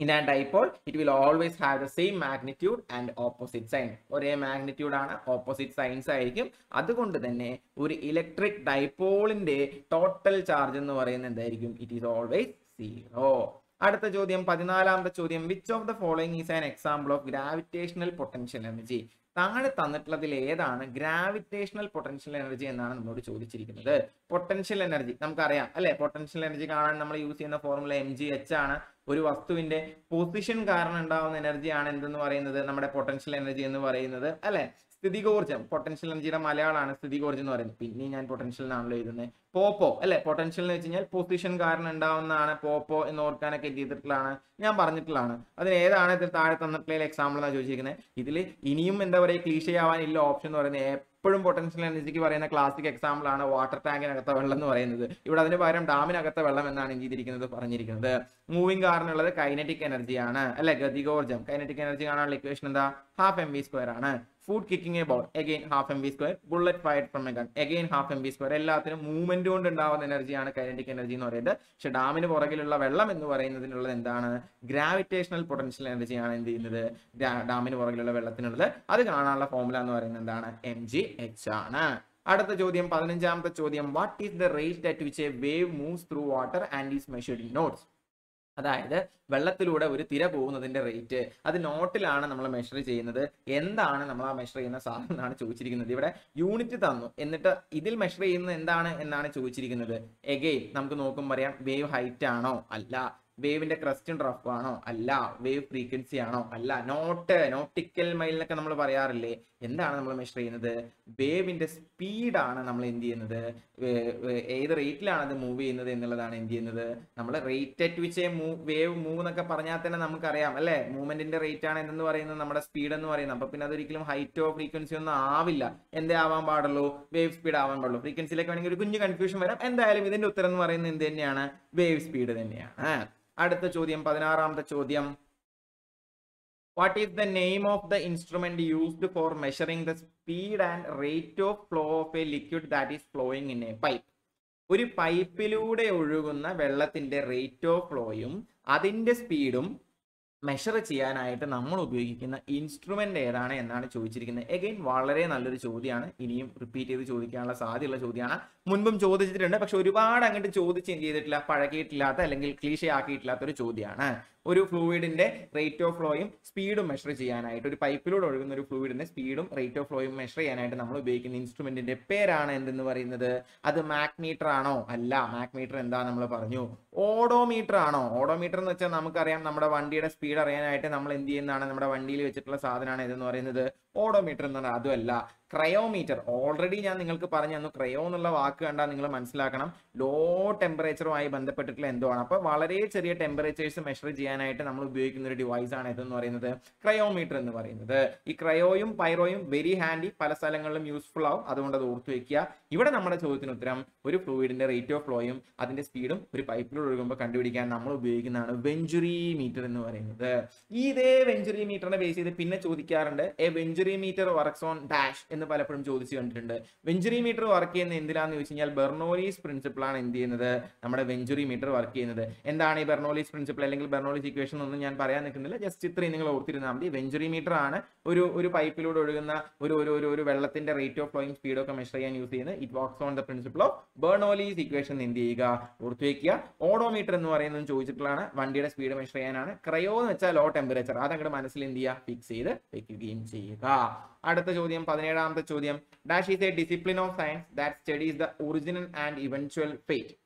in and dipole it will always have the same magnitude and opposite sign ഒരേ മാഗ്നിറ്റ്യൂഡ് ആണ് ഓപ്പോസിറ്റ് സൈൻസ് ആയിരിക്കും. അതുകൊണ്ട് തന്നെ ഒരു ഇലക്ട്രിക് ഡൈപോളിന്റെ ടോട്ടൽ ചാർജ് എന്ന് പറയുന്നത് എന്തായിരിക്കും? ഇറ്റ് ഈസ് ഓൾവേസ് സീറോ അടുത്ത ചോദ്യം പതിനാലാമത്തെ ചോദ്യം. Which of the following is an example of gravitational potential energy താഴെ തന്നിട്ടുള്ളതിൽ ഏതാണ് ഗ്രാവിറ്റേഷണൽ പൊട്ടൻഷ്യൽ എനർജി എന്നാണ് നമ്മളോട് ചോദിച്ചിരിക്കുന്നത്. പൊട്ടൻഷ്യൽ എനർജി നമുക്കറിയാം അല്ലെ? പൊട്ടൻഷ്യൽ എനർജി കാണാൻ നമ്മൾ യൂസ് ചെയ്യുന്ന ഫോർമുല എം ജി എച്ച് ആണ്. ഒരു വസ്തുവിന്റെ പൊസിഷൻ കാരണം ഉണ്ടാവുന്ന എനർജിയാണ് എന്തെന്ന് പറയുന്നത്? നമ്മുടെ പൊട്ടൻഷ്യൽ എനർജി എന്ന് പറയുന്നത് അല്ലെ? സ്ഥിതികോർജം പൊട്ടൻഷ്യൽ എനർജിയുടെ മലയാളമാണ് സ്ഥിതികോർജം എന്ന് പറയുന്നത്. പിന്നെ ഞാൻ പൊട്ടൻഷ്യൽ എന്നാണല്ലോ എഴുതുന്നത് പോപ്പോ അല്ലെ? പൊട്ടൻഷ്യൽ എന്ന് വെച്ച് കഴിഞ്ഞാൽ പൊസിഷൻ കാരണം ഉണ്ടാവുന്നതാണ് പോപ്പോ എന്ന് ഓർക്കാനൊക്കെ ചെയ്തിട്ടുള്ളതാണ് ഞാൻ പറഞ്ഞിട്ടുള്ളതാണ്. അതിന് ഏതാണ് ഇതിൽ താഴെ തന്നിട്ടുള്ള എക്സാമ്പിൾ എന്നാണ് ചോദിച്ചിരിക്കുന്നത്? ഇതിൽ ഇനിയും എന്താ പറയുക ക്ലീഷേ ആവാനില്ല ഓപ്ഷൻ എന്ന് പറയുന്നത്. എപ്പോഴും പൊട്ടൻഷ്യൽ എനർജിക്ക് പറയുന്ന ക്ലാസിക് എക്സാമ്പിൾ ആണ് വാട്ടർ ടാങ്കിനകത്തെ വെള്ളം എന്ന് പറയുന്നത്. ഇവിടെ അതിന് പകരം ഡാമിനകത്തെ വെള്ളം എന്നാണ് എന്ത് ചെയ്തിരിക്കുന്നത് പറഞ്ഞിരിക്കുന്നത്? മൂവിങ് കാറിനുള്ളത് കൈനറ്റിക് എനർജിയാണ് അല്ലെ? ഗതികോർജം കൈനറ്റിക് എനർജി കാണാനുള്ള ഇക്വേഷൻ എന്താ? ഹാഫ് എം വി സ്ക്വയർ ആണ്. Foot kicking a ball again half M V square bullet fired from a gun again half M V square എല്ലാത്തിനും മൂവ്മെന്റ് കൊണ്ട് ഉണ്ടാവുന്ന എനർജിയാണ് കൈനറ്റിക് എനർജി എന്ന് പറയുന്നത്. പക്ഷെ ഡാമിന് പുറകിലുള്ള വെള്ളം എന്ന് പറയുന്നതിനുള്ളത് എന്താണ്? ഗ്രാവിറ്റേഷണൽ പൊട്ടൻഷ്യൽ എനർജിയാണ് എന്ത് ചെയ്യുന്നത്? ഡാമിന് പുറകിലുള്ള വെള്ളത്തിനുള്ളത്. അത് കാണാനുള്ള ഫോർമുല എന്ന് പറയുന്നത് എന്താണ്? എം ജി എച്ച് ആണ്. അടുത്ത ചോദ്യം പതിനഞ്ചാമത്തെ ചോദ്യം. What is the rate at which a wave moves through water and is measured in knots അതായത് വെള്ളത്തിലൂടെ ഒരു തിര പോകുന്നതിന്റെ റേറ്റ് അത് നോട്ടിലാണ് നമ്മൾ മെഷർ ചെയ്യുന്നത്. എന്താണ് നമ്മൾ ആ മെഷർ ചെയ്യുന്ന സാധനം എന്നാണ് ചോദിച്ചിരിക്കുന്നത്. ഇവിടെ യൂണിറ്റ് തന്നു. എന്നിട്ട് ഇതിൽ മെഷർ ചെയ്യുന്നത് എന്താണ് എന്നാണ് ചോദിച്ചിരിക്കുന്നത്. എഗെയിൻ നമുക്ക് നോക്കുമ്പോൾ പറയാം വേവ് ഹൈറ്റ് ആണോ? അല്ല. വേവിന്റെ ക്രസ്റ്റൻ റഫ് ആണോ? അല്ല. വേവ് ഫ്രീക്വൻസി ആണോ? അല്ല. നോട്ട് നോട്ടിക്കൽ മൈൽ എന്നൊക്കെ നമ്മൾ പറയാറില്ലേ. എന്താണ് നമ്മൾ മെഷർ ചെയ്യുന്നത്? വേവിന്റെ സ്പീഡാണ് നമ്മൾ എന്ത് ചെയ്യുന്നത്? ഏത് റേറ്റിലാണ് അത് മൂവ് ചെയ്യുന്നത് എന്നുള്ളതാണ് എന്ത് ചെയ്യുന്നത്? നമ്മൾ rate at which wave move എന്നൊക്കെ പറഞ്ഞാൽ തന്നെ നമുക്കറിയാം അല്ലേ? മൂവ്മെന്റിന്റെ റേറ്റ് ആണ് എന്തെന്ന് പറയുന്നത്? നമ്മുടെ സ്പീഡ് എന്ന് പറയുന്നത്. അപ്പൊ പിന്നെ അതൊരിക്കലും ഹൈറ്റോ ഫ്രീക്വൻസി ഒന്നും ആവില്ല. എന്തേ ആവാൻ പാടുള്ളൂ? വേവ് സ്പീഡ് ആവാൻ പാടുള്ളൂ. ഫ്രീക്വൻസിയിലേക്ക് വേണമെങ്കിൽ ഒരു കുഞ്ഞു കൺഫ്യൂഷൻ വരാം. എന്തായാലും ഇതിന്റെ ഉത്തരം എന്ന് പറയുന്നത് എന്ത് തന്നെയാണ്? വേവ് സ്പീഡ് തന്നെയാണ്. അടുത്ത ചോദ്യം പതിനാറാമത്തെ ചോദ്യം. What is the name of the instrument used for measuring the speed and rate of flow of a liquid that is flowing in a pipe ഒരു പൈപ്പിലൂടെ ഒഴുകുന്ന വെള്ളത്തിന്റെ റേറ്റ് ഓഫ് ഫ്ലോയും അതിന്റെ സ്പീഡും മെഷർ ചെയ്യാനായിട്ട് നമ്മൾ ഉപയോഗിക്കുന്ന ഇൻസ്ട്രുമെന്റ് ഏതാണ് എന്നാണ് ചോദിച്ചിരിക്കുന്നത്. എഗെയിൻ വളരെ നല്ലൊരു ചോദ്യമാണ്. ഇനിയും റിപ്പീറ്റ് ചെയ്ത് ചോദിക്കാനുള്ള സാധ്യതയുള്ള ചോദ്യമാണ്. മുൻപും ചോദിച്ചിട്ടുണ്ട്. പക്ഷെ ഒരുപാട് അങ്ങോട്ട് ചോദിച്ച് ചെയ്തിട്ടില്ല? പഴകിയിട്ടില്ലാത്ത അല്ലെങ്കിൽ ക്ലീഷ ആക്കിയിട്ടില്ലാത്ത ഒരു ചോദ്യമാണ്. ഒരു ഫ്ലൂയിഡിന്റെ റേറ്റ് ഓഫ് ഫ്ലോയും സ്പീഡും മെഷർ ചെയ്യാനായിട്ട് ഒരു പൈപ്പിലൂടെ ഒഴുകുന്ന ഒരു ഫ്ലൂയിഡിന്റെ സ്പീഡും റേറ്റ് ഓഫ് ഫ്ലോയും മെഷർ ചെയ്യാനായിട്ട് നമ്മൾ ഉപയോഗിക്കുന്ന ഇൻസ്ട്രുമെന്റിന്റെ പേരാണ് എന്തെന്ന് പറയുന്നത്? അത് മാഗ്നീറ്റർ ആണോ? അല്ല മാഗ്നീറ്റർ എന്താ നമ്മൾ പറഞ്ഞു. ഓഡോമീറ്റർ ആണോ? ഓഡോമീറ്റർ എന്ന് വെച്ചാൽ നമുക്കറിയാം നമ്മുടെ വണ്ടിയുടെ സ്പീഡ് അറിയാനായിട്ട് നമ്മൾ എന്ത് ചെയ്യുന്നതാണ്? നമ്മുടെ വണ്ടിയിൽ വെച്ചിട്ടുള്ള സാധനമാണ് ഇതെന്ന് പറയുന്നത്? ഓഡോമീറ്റർ എന്ന് പറഞ്ഞാൽ അതുമല്ല. ക്രയോമീറ്റർ. ഓൾറെഡി ഞാൻ നിങ്ങൾക്ക് പറഞ്ഞു തന്നു ക്രയോ എന്നുള്ള വാക്ക് കണ്ടാൽ നിങ്ങൾ മനസ്സിലാക്കണം. ലോ ടെമ്പറേച്ചറുമായി ബന്ധപ്പെട്ടിട്ടുള്ള എന്തോ ആണ്. അപ്പോൾ വളരെ ചെറിയ ടെമ്പറേച്ചേഴ്സ് മെഷർ ചെയ്യാനായിട്ട് നമ്മൾ ഉപയോഗിക്കുന്ന ഒരു ഡിവൈസ് ആണ് ഇതെന്ന് പറയുന്നത്. ക്രയോമീറ്റർ എന്ന് പറയുന്നത്. ഈ ക്രയോയും പൈറോയും വെരി ഹാൻഡി പല സ്ഥലങ്ങളിലും യൂസ്ഫുൾ ആവും. അതുകൊണ്ട് അത് ഓർത്തു വെക്കുക. ഇവിടെ നമ്മുടെ ചോദ്യത്തിന് ഉത്തരം ഒരു ഫ്ലൂയിഡിന്റെ റേറ്റ് ഓഫ് ഫ്ലോയും അതിന്റെ സ്പീഡും ഒരു പൈപ്പിലൂടെ ഒഴുകുമ്പോൾ കണ്ടുപിടിക്കാൻ നമ്മൾ ഉപയോഗിക്കുന്നതാണ് വെഞ്ചുറി മീറ്റർ എന്ന് പറയുന്നത്. ഈ ഇതേ വെഞ്ചുറി മീറ്ററിനെ ബേസ് ചെയ്ത് പിന്നെ ചോദിക്കാറുണ്ട് a Venturi meter works on dash എന്ന് പലപ്പോഴും ചോദിച്ചു കണ്ടിട്ടുണ്ട്. വെഞ്ചുറി മീറ്റർ വർക്ക് ചെയ്യുന്നത് എന്തിനാന്ന് ചോദിച്ചു കഴിഞ്ഞാൽ ബെർണോലീസ് പ്രിൻസിപ്പിൾ ആണ് എന്ത് ചെയ്യുന്നത്? നമ്മുടെ വെഞ്ചുറി മീറ്റർ വർക്ക് ചെയ്യുന്നത്. എന്താണ് ഈ ബെർണോലീസ് പ്രിൻസിപ്പിൾ അല്ലെങ്കിൽ ബെർണോലീസ് ഇക്വേഷൻ ഒന്നും ഞാൻ പറയാൻ നിൽക്കുന്നില്ല. ജസ്റ്റ് ഇത്രയും നിങ്ങൾ ഓർത്തിരുന്നാൽ മതി. വെഞ്ചുറി മീറ്റർ ആണ് ഒരു ഒരു പൈപ്പിലൂടെ ഒഴുകുന്ന ഒരു ഒരു ഒരു ഒരു വെള്ളത്തിന്റെ റേറ്റ് ഓഫ് ഫ്ലോയിങ് സ്പീഡ് ഒക്കെ മെഷർ ചെയ്യാൻ യൂസ് ചെയ്യുന്നത്. It works on the principle of Bernoulli's equation എന്ത് ചെയ്യുക? ഓർത്തു വെക്കുക. ഓഡോമീറ്റർ എന്ന് പറയുന്നത് ചോദിച്ചിട്ടുള്ളതാണ്. വണ്ടിയുടെ സ്പീഡ് മെഷർ ചെയ്യാനാണ്. ക്രയോ എന്ന് വെച്ചാൽ ലോ ടെമ്പറേച്ചർ അതങ്ങോട്ട് മനസ്സിൽ എന്ത് ചെയ്യുക? ഫിക്സ് ചെയ്ത് വെക്കുകയും ചെയ്യുക. അടുത്ത ചോദ്യം പതിനേഴാമത്തെ ചോദ്യം. Dash is a discipline of science that studies the original and eventual fate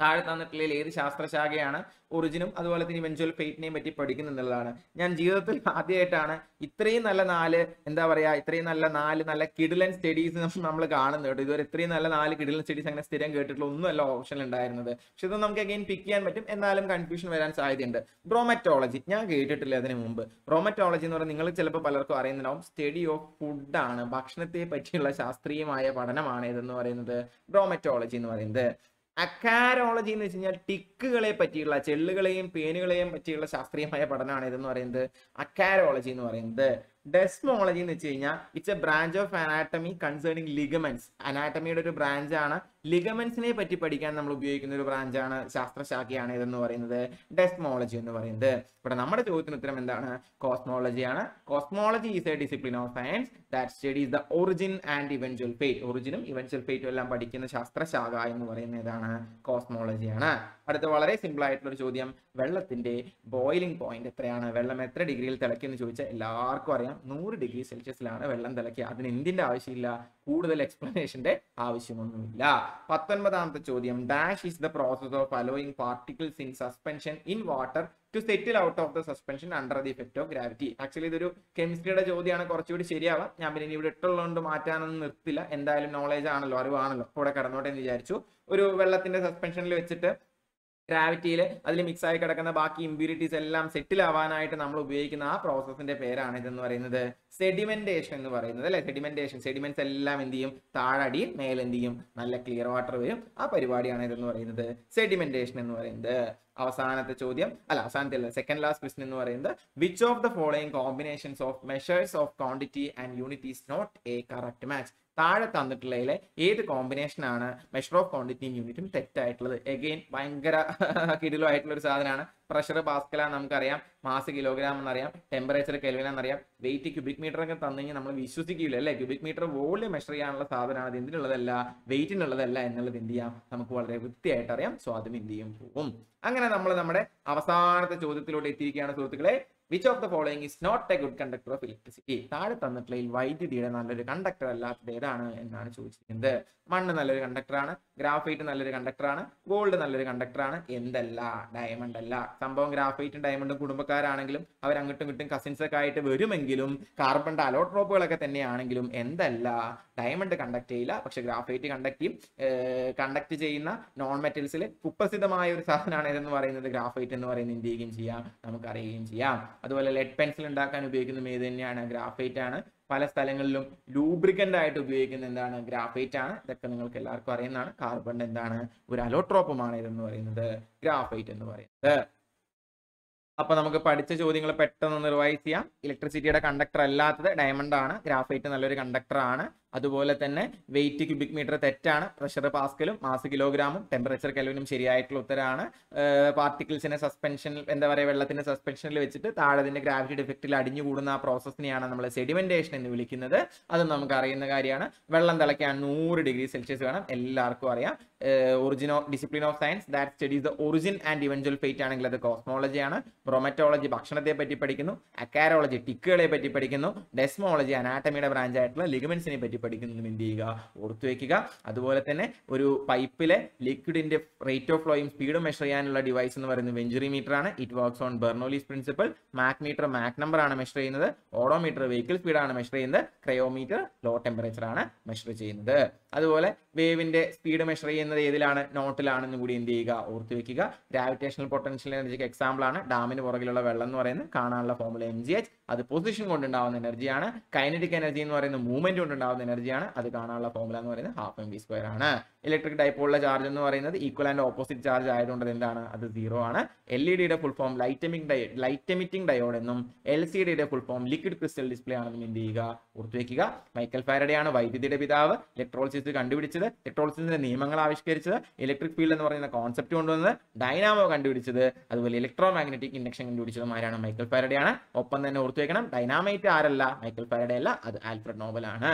താഴെ തന്നിട്ടുള്ള ഏത് ശാസ്ത്രശാഖയാണ് ഒറിജിനും അതുപോലെ തന്നെ ഇവൻച്വൽ ഫെയ്റ്റിനെയും പറ്റി പഠിക്കുന്നുള്ളതാണ് ഞാൻ ജീവിതത്തിൽ ആദ്യമായിട്ടാണ് ഇത്രയും നല്ല നാല് എന്താ പറയാ ഇത്രയും നല്ല നാല് നല്ല കിഡിലൻ സ്റ്റഡീസ് നമ്മൾ കാണുന്നത് കേട്ടോ. ഇതുവരെ ഇത്രയും നല്ല നാല് കിഡിലൻ സ്റ്റഡീസ് അങ്ങനെ സ്ഥിരം കേട്ടിട്ടുള്ള ഒന്നുമല്ല ഓപ്ഷൻ ഉണ്ടായിരുന്നത്. പക്ഷെ ഇത് നമുക്ക് അഗൈൻ പിക്ക് ചെയ്യാൻ പറ്റും. എന്നാലും കൺഫ്യൂഷൻ വരാൻ സാധ്യതയുണ്ട്. ബ്രോമറ്റോളജി ഞാൻ കേട്ടിട്ടില്ല അതിന് മുമ്പ്. ബ്രോമറ്റോളജി എന്ന് പറഞ്ഞാൽ നിങ്ങൾ ചിലപ്പോൾ പലർക്കും അറിയുന്നുണ്ടാവും. സ്റ്റഡി ഓഫ് ഫുഡാണ് ഭക്ഷണത്തെ പറ്റിയുള്ള ശാസ്ത്രീയമായ പഠനമാണ് ഇതെന്ന് പറയുന്നത്. ബ്രോമറ്റോളജി എന്ന് പറയുന്നത്. അക്കാരോളജി എന്ന് വെച്ച് കഴിഞ്ഞാൽ ടിക്കുകളെ പറ്റിയുള്ള ചെള്ളുകളെയും പേനുകളെയും പറ്റിയുള്ള ശാസ്ത്രീയമായ പഠനമാണ് ഇതെന്ന് പറയുന്നത്. അക്കാരോളജി എന്ന് പറയുന്നത്. ഡെസ്മോളജി എന്ന് വെച്ച് കഴിഞ്ഞാൽ it's a branch of anatomy concerning ligaments അനാട്ടമിയുടെ ഒരു ബ്രാഞ്ചാണ് ലിഗമെന്റ്സിനെ പറ്റി പഠിക്കാൻ നമ്മൾ ഉപയോഗിക്കുന്ന ഒരു ബ്രാഞ്ചാണ് ശാസ്ത്രശാഖയാണ് ഇതെന്ന് പറയുന്നത് ഡെസ്മോളജി എന്ന് പറയുന്നത്. ഇവിടെ നമ്മുടെ ചോദ്യത്തിന് ഉത്തരം എന്താണ്? കോസ്മോളജിയാണ് cosmology is a discipline of science that studies the origin and eventual fate ഒറിജിനും eventual ഫേറ്റും എല്ലാം പഠിക്കുന്ന ശാസ്ത്രശാഖ എന്ന് പറയുന്ന ഏതാണ് കോസ്മോളജിയാണ് അടുത്ത വളരെ സിമ്പിൾ ആയിട്ടുള്ള ഒരു ചോദ്യം. വെള്ളത്തിന്റെ ബോയിലിംഗ് പോയിന്റ് എത്രയാണ്? വെള്ളം എത്ര ഡിഗ്രിയിൽ തിളയ്ക്കുമെന്ന് ചോദിച്ചാൽ എല്ലാവർക്കും അറിയാം. നൂറ് ഡിഗ്രി സെൽഷ്യസിലാണ് വെള്ളം തിളയ്ക്കുക. അതിന് എന്തിന്റെ ആവശ്യമില്ല? കൂടുതൽ എക്സ്പ്ലനേഷന്റെ ആവശ്യമൊന്നുമില്ല. പത്തൊൻപതാമത്തെ ചോദ്യം. Dash is the process of allowing particles in suspension in water to settle out of the suspension under the effect of gravity actually ഇതൊരു കെമിസ്ട്രിയുടെ ചോദ്യമാണ്. കുറച്ചുകൂടി ശരിയാവാം. ഞാൻ പിന്നെ ഇവിടെ ഇട്ടുള്ളതുകൊണ്ട് മാറ്റാനൊന്നും നിർത്തില്ല. എന്തായാലും നോളേജ് ആണല്ലോ അറിവാണല്ലോ. കൂടെ കടന്നോട്ടെ എന്ന് വിചാരിച്ചു. ഒരു വെള്ളത്തിന്റെ സസ്പെൻഷനിൽ വെച്ചിട്ട് ഗ്രാവിറ്റിയിൽ അതിൽ മിക്സ് ആയി കിടക്കുന്ന ബാക്കി ഇമ്പ്യൂരിറ്റീസ് എല്ലാം സെറ്റിൽ ആവാനായിട്ട് നമ്മൾ ഉപയോഗിക്കുന്ന ആ പ്രോസസ്സിന്റെ പേരാണ് ഇതെന്ന് പറയുന്നത്. സെഡിമെന്റേഷൻ എന്ന് പറയുന്നത് അല്ലെ? സെഡിമെന്റേഷൻ സെഡിമെന്റ്സ് എല്ലാം എന്ത് ചെയ്യും? താഴടി മേലെന്ത് ചെയ്യും? നല്ല ക്ലിയർ വാട്ടർ വരും. ആ പരിപാടിയാണ് ഇതെന്ന് പറയുന്നത്. സെഡിമെന്റേഷൻ എന്ന് പറയുന്നത്. അവസാനത്തെ ചോദ്യം. അല്ല അവസാനത്തെ അല്ല സെക്കൻഡ് ലാസ്റ്റ് ക്വസ്റ്റൻ എന്ന് പറയുന്നത്. Which of the following combinations of measures of quantity and unit is not a correct match താഴെ തന്നിട്ടുള്ളതിലെ ഏത് കോമ്പിനേഷൻ ആണ് മെഷർ ഓഫ് ക്വാണ്ടിറ്റിയും യൂണിറ്റും തെറ്റായിട്ടുള്ളത്? എഗെയിൻ ഭയങ്കര കിടിലോ ആയിട്ടുള്ള ഒരു സാധനമാണ് പ്രഷർ പാസ്കല നമുക്കറിയാം. മാസ് കിലോഗ്രാം എന്നറിയാം. ടെമ്പറേച്ചർ കെൽവിൻ എന്നറിയാം. വെയിറ്റ് ക്യൂബിക് മീറ്റർ ഒക്കെ തന്നു നമ്മൾ വിശ്വസിക്കില്ല അല്ലേ? ക്യൂബിക് മീറ്റർ വോളിയം മെഷർ ചെയ്യാനുള്ള സാധനമാണ്. അത് എന്തിനുള്ളതല്ല? വെയിറ്റിനുള്ളതല്ല എന്നുള്ളത് എന്ത് ചെയ്യാം? നമുക്ക് വളരെ വൃത്തിയായിട്ട് അറിയാം സോ അതും എന്ത് ചെയ്യും? പോവും അങ്ങനെ നമ്മൾ നമ്മുടെ അവസാനത്തെ ചോദ്യത്തിലൂടെ എത്തിയിരിക്കുകയാണ് സുഹൃത്തുക്കളെ. Which of the following is not a good conductor of electricity താഴെ തന്നിട്ടുള്ള വൈദ്യുതിയുടെ നല്ലൊരു കണ്ടക്ടർ അല്ലാത്തത് ഏതാണ് എന്നാണ് ചോദിച്ചിരിക്കുന്നത്. മണ്ണ് നല്ലൊരു കണ്ടക്ടറാണ് ഗ്രാഫൈറ്റ് നല്ലൊരു കണ്ടക്ടറാണ് ഗോൾഡ് നല്ലൊരു കണ്ടക്ടറാണ് എന്തല്ല ഡയമണ്ട് അല്ല സംഭവം ഗ്രാഫൈറ്റും ഡയമണ്ടും കുടുംബക്കാരാണെങ്കിലും അവർ അങ്ങോട്ടും ഇങ്ങോട്ടും കസിൻസ് ഒക്കെ ആയിട്ട് വരുമെങ്കിലും കാർബൺ അലോട്രോപ്പുകളൊക്കെ തന്നെയാണെങ്കിലും എന്തല്ല ഡയമണ്ട് കണ്ടക്ട് ചെയ്യില്ല. പക്ഷെ ഗ്രാഫൈറ്റ് കണ്ടക്ട് ചെയ്യും. കണ്ടക്ട് ചെയ്യുന്ന നോൺ മെറ്റൽസിൽ കുപ്രസിദ്ധമായ ഒരു സാധനമാണ് ഇതെന്ന് പറയുന്നത്? ഗ്രാഫൈറ്റ് എന്ന് പറയുന്നത് എന്ത് ചെയ്യുകയും ചെയ്യാം നമുക്ക് അറിയുകയും ചെയ്യാം. അതുപോലെ ലെഡ് പെൻസിൽ ഉണ്ടാക്കാൻ ഉപയോഗിക്കുന്നതും ഏത് തന്നെയാണ് ഗ്രാഫൈറ്റ് ആണ്. പല സ്ഥലങ്ങളിലും ലൂബ്രിക്കന്റ് ആയിട്ട് ഉപയോഗിക്കുന്ന എന്താണ്? ഗ്രാഫൈറ്റ് ആണ്. ഇതൊക്കെ നിങ്ങൾക്ക് എല്ലാവർക്കും അറിയുന്നതാണ്. കാർബൺ എന്താണ്? ഒരു അലോട്രോപ്പമാണ് ഇതെന്ന് പറയുന്നത്. ഗ്രാഫൈറ്റ് എന്ന് പറയുന്നത്. അപ്പൊ നമുക്ക് പഠിച്ച ചോദ്യങ്ങൾ പെട്ടെന്ന് റിവൈസ് ചെയ്യാം. ഇലക്ട്രിസിറ്റിയുടെ കണ്ടക്ടർ അല്ലാത്തത് ഡയമണ്ട് ആണ്. ഗ്രാഫൈറ്റ് നല്ലൊരു കണ്ടക്ടർ ആണ്. അതുപോലെ തന്നെ വെയിറ്റ് ക്യൂബിക് മീറ്റർ തെറ്റാണ്. പ്രഷർ പാസ്കലും മാസ് കിലോഗ്രാമും ടെമ്പറേച്ചർ കെൽവിനും ശരിയായിട്ടുള്ള ഉത്തരമാണ് പാർട്ടിക്കിൾസിനെ സസ്പെൻഷൻ എന്താ പറയുക വെള്ളത്തിന്റെ സസ്പെൻഷനിൽ വെച്ചിട്ട് താഴെ ഗ്രാവിറ്റി ഡിഫക്റ്റിൽ അടിഞ്ഞു കൂടുന്ന ആ പ്രോസസ്സിനെയാണ് നമ്മൾ സെഡിമെന്റേഷൻ എന്ന് വിളിക്കുന്നത്. അത് നമുക്ക് അറിയുന്ന കാര്യമാണ്. വെള്ളം തിളയ്ക്കാൻ നൂറ് ഡിഗ്രി സെൽഷ്യസ് വേണം. എല്ലാവർക്കും അറിയാം. Origin of discipline of science that studies the origin and eventual fate ആണെങ്കിൽ അത് കോസ്മോളജിയാണ് ബ്രൊമറ്റോളജി ഭക്ഷണത്തെ പറ്റി പഠിക്കുന്നു. അക്കാരോളജി ടിക്കുകളെ പറ്റി പഠിക്കുന്നു. ഡെസ്മോളജി അനാട്ടമിയുടെ ബ്രാഞ്ച് ആയിട്ടുള്ള ലിഗമെന്റ്സിനെ പറ്റി പഠിക്കുന്നതും എന്ത് ചെയ്യുക? ഓർത്തു വെക്കുക. അതുപോലെ തന്നെ ഒരു പൈപ്പിലെ ലിക്വിഡിന്റെ റേറ്റ് ഓഫ് ഫ്ലോയും സ്പീഡും മെഷർ ചെയ്യാനുള്ള ഡിവൈസ് എന്ന് പറയുന്നത് വെഞ്ചുറി മീറ്റർ ആണ്. It works on Bernoulli's principle Mach meter Mach number ആണ് മെഷർ ചെയ്യുന്നത്. ഓഡോമീറ്റർ വെഹിക്കിൾ സ്പീഡ് ആണ് മെഷർ ചെയ്യുന്നത്. ക്രയോമീറ്റർ ലോ ടെമ്പറേച്ചർ ആണ് മെഷർ ചെയ്യുന്നത്. അതുപോലെ വേവിന്റെ സ്പീഡ് മെഷർ ചെയ്യുന്നത് ഏതിലാണ്? നോട്ടിലാണെന്ന് കൂടി എന്ത് ചെയ്യുക? ഓർത്ത് വെക്കുക. ഗ്രാവിറ്റേഷണൽ പൊട്ടൻഷ്യൽ എനർജിക്ക് എക്സാമ്പിൾ ആണ്. ഡാമിന് പുറകിലുള്ള വെള്ളം എന്ന് പറയുന്നത് കാണാനുള്ള ഫോമുല എം ജി എച്ച് അത് പൊസിഷൻ കൊണ്ടുണ്ടാവുന്ന എനർജിയാണ് കൈനറ്റിക് എനർജി എന്ന് പറയുന്ന മൂവ്മെന്റ് കൊണ്ടുണ്ടാവുന്ന എനർജിയാണ് അത് കാണാനുള്ള ഫോമുല എന്ന് പറയുന്നത് ഹാഫ് എം വി സ്ക്വയർ ആണ്. ഇലക്ട്രിക് ഡൈപ്പോളിലെ ചാർജ് എന്ന് പറയുന്നത് ഈക്വൽ ആൻഡ് ഓപ്പോസിറ്റ് ചാർജ് ആയതുകൊണ്ട് എന്താണ്? അത് സീറോ ആണ്. എൽ ഇ ഡിയുടെ ഫുൾ ഫോം ലൈറ്റമിക് ലൈറ്റ് ലൈറ്റമിറ്റിംഗ് ഡയോഡ് എന്നും എൽ സി ഡിയുടെ full form liquid crystal display ആണെന്നും എന്ത് ചെയ്യുക? ഓർത്തു വെക്കുക. മൈക്കൽ ഫാരഡെയാണ് വൈദ്യുതിയുടെ പിതാവ്. ഇലക്ട്രോളിസിസ് കണ്ടുപിടിച്ചത്. ഇലക്ട്രോളിസിന്റെ നിയമങ്ങൾ ആവിഷ്കരിച്ചത് ഇലക്ട്രിക് ഫീൽഡ് എന്ന് പറയുന്ന കോൺസെപ്റ്റ് കൊണ്ടുവന്നത് ഡൈനാമോ കണ്ടുപിടിച്ചത് അതുപോലെ ഇലക്ട്രോ മാഗ്നറ്റിക് ഇൻഡക്ഷൻ കണ്ടുപിടിച്ചതും ആരാണ്? മൈക്കൽ ഫാരഡെ ആണ് ഒപ്പം തന്നെ ഓർത്തു വെക്കണം ഡൈനാമൈറ്റ് ആരല്ല? മൈക്കൽ ഫാരഡെ അല്ല അത് ആൽഫ്രഡ് നോബൽ ആണ്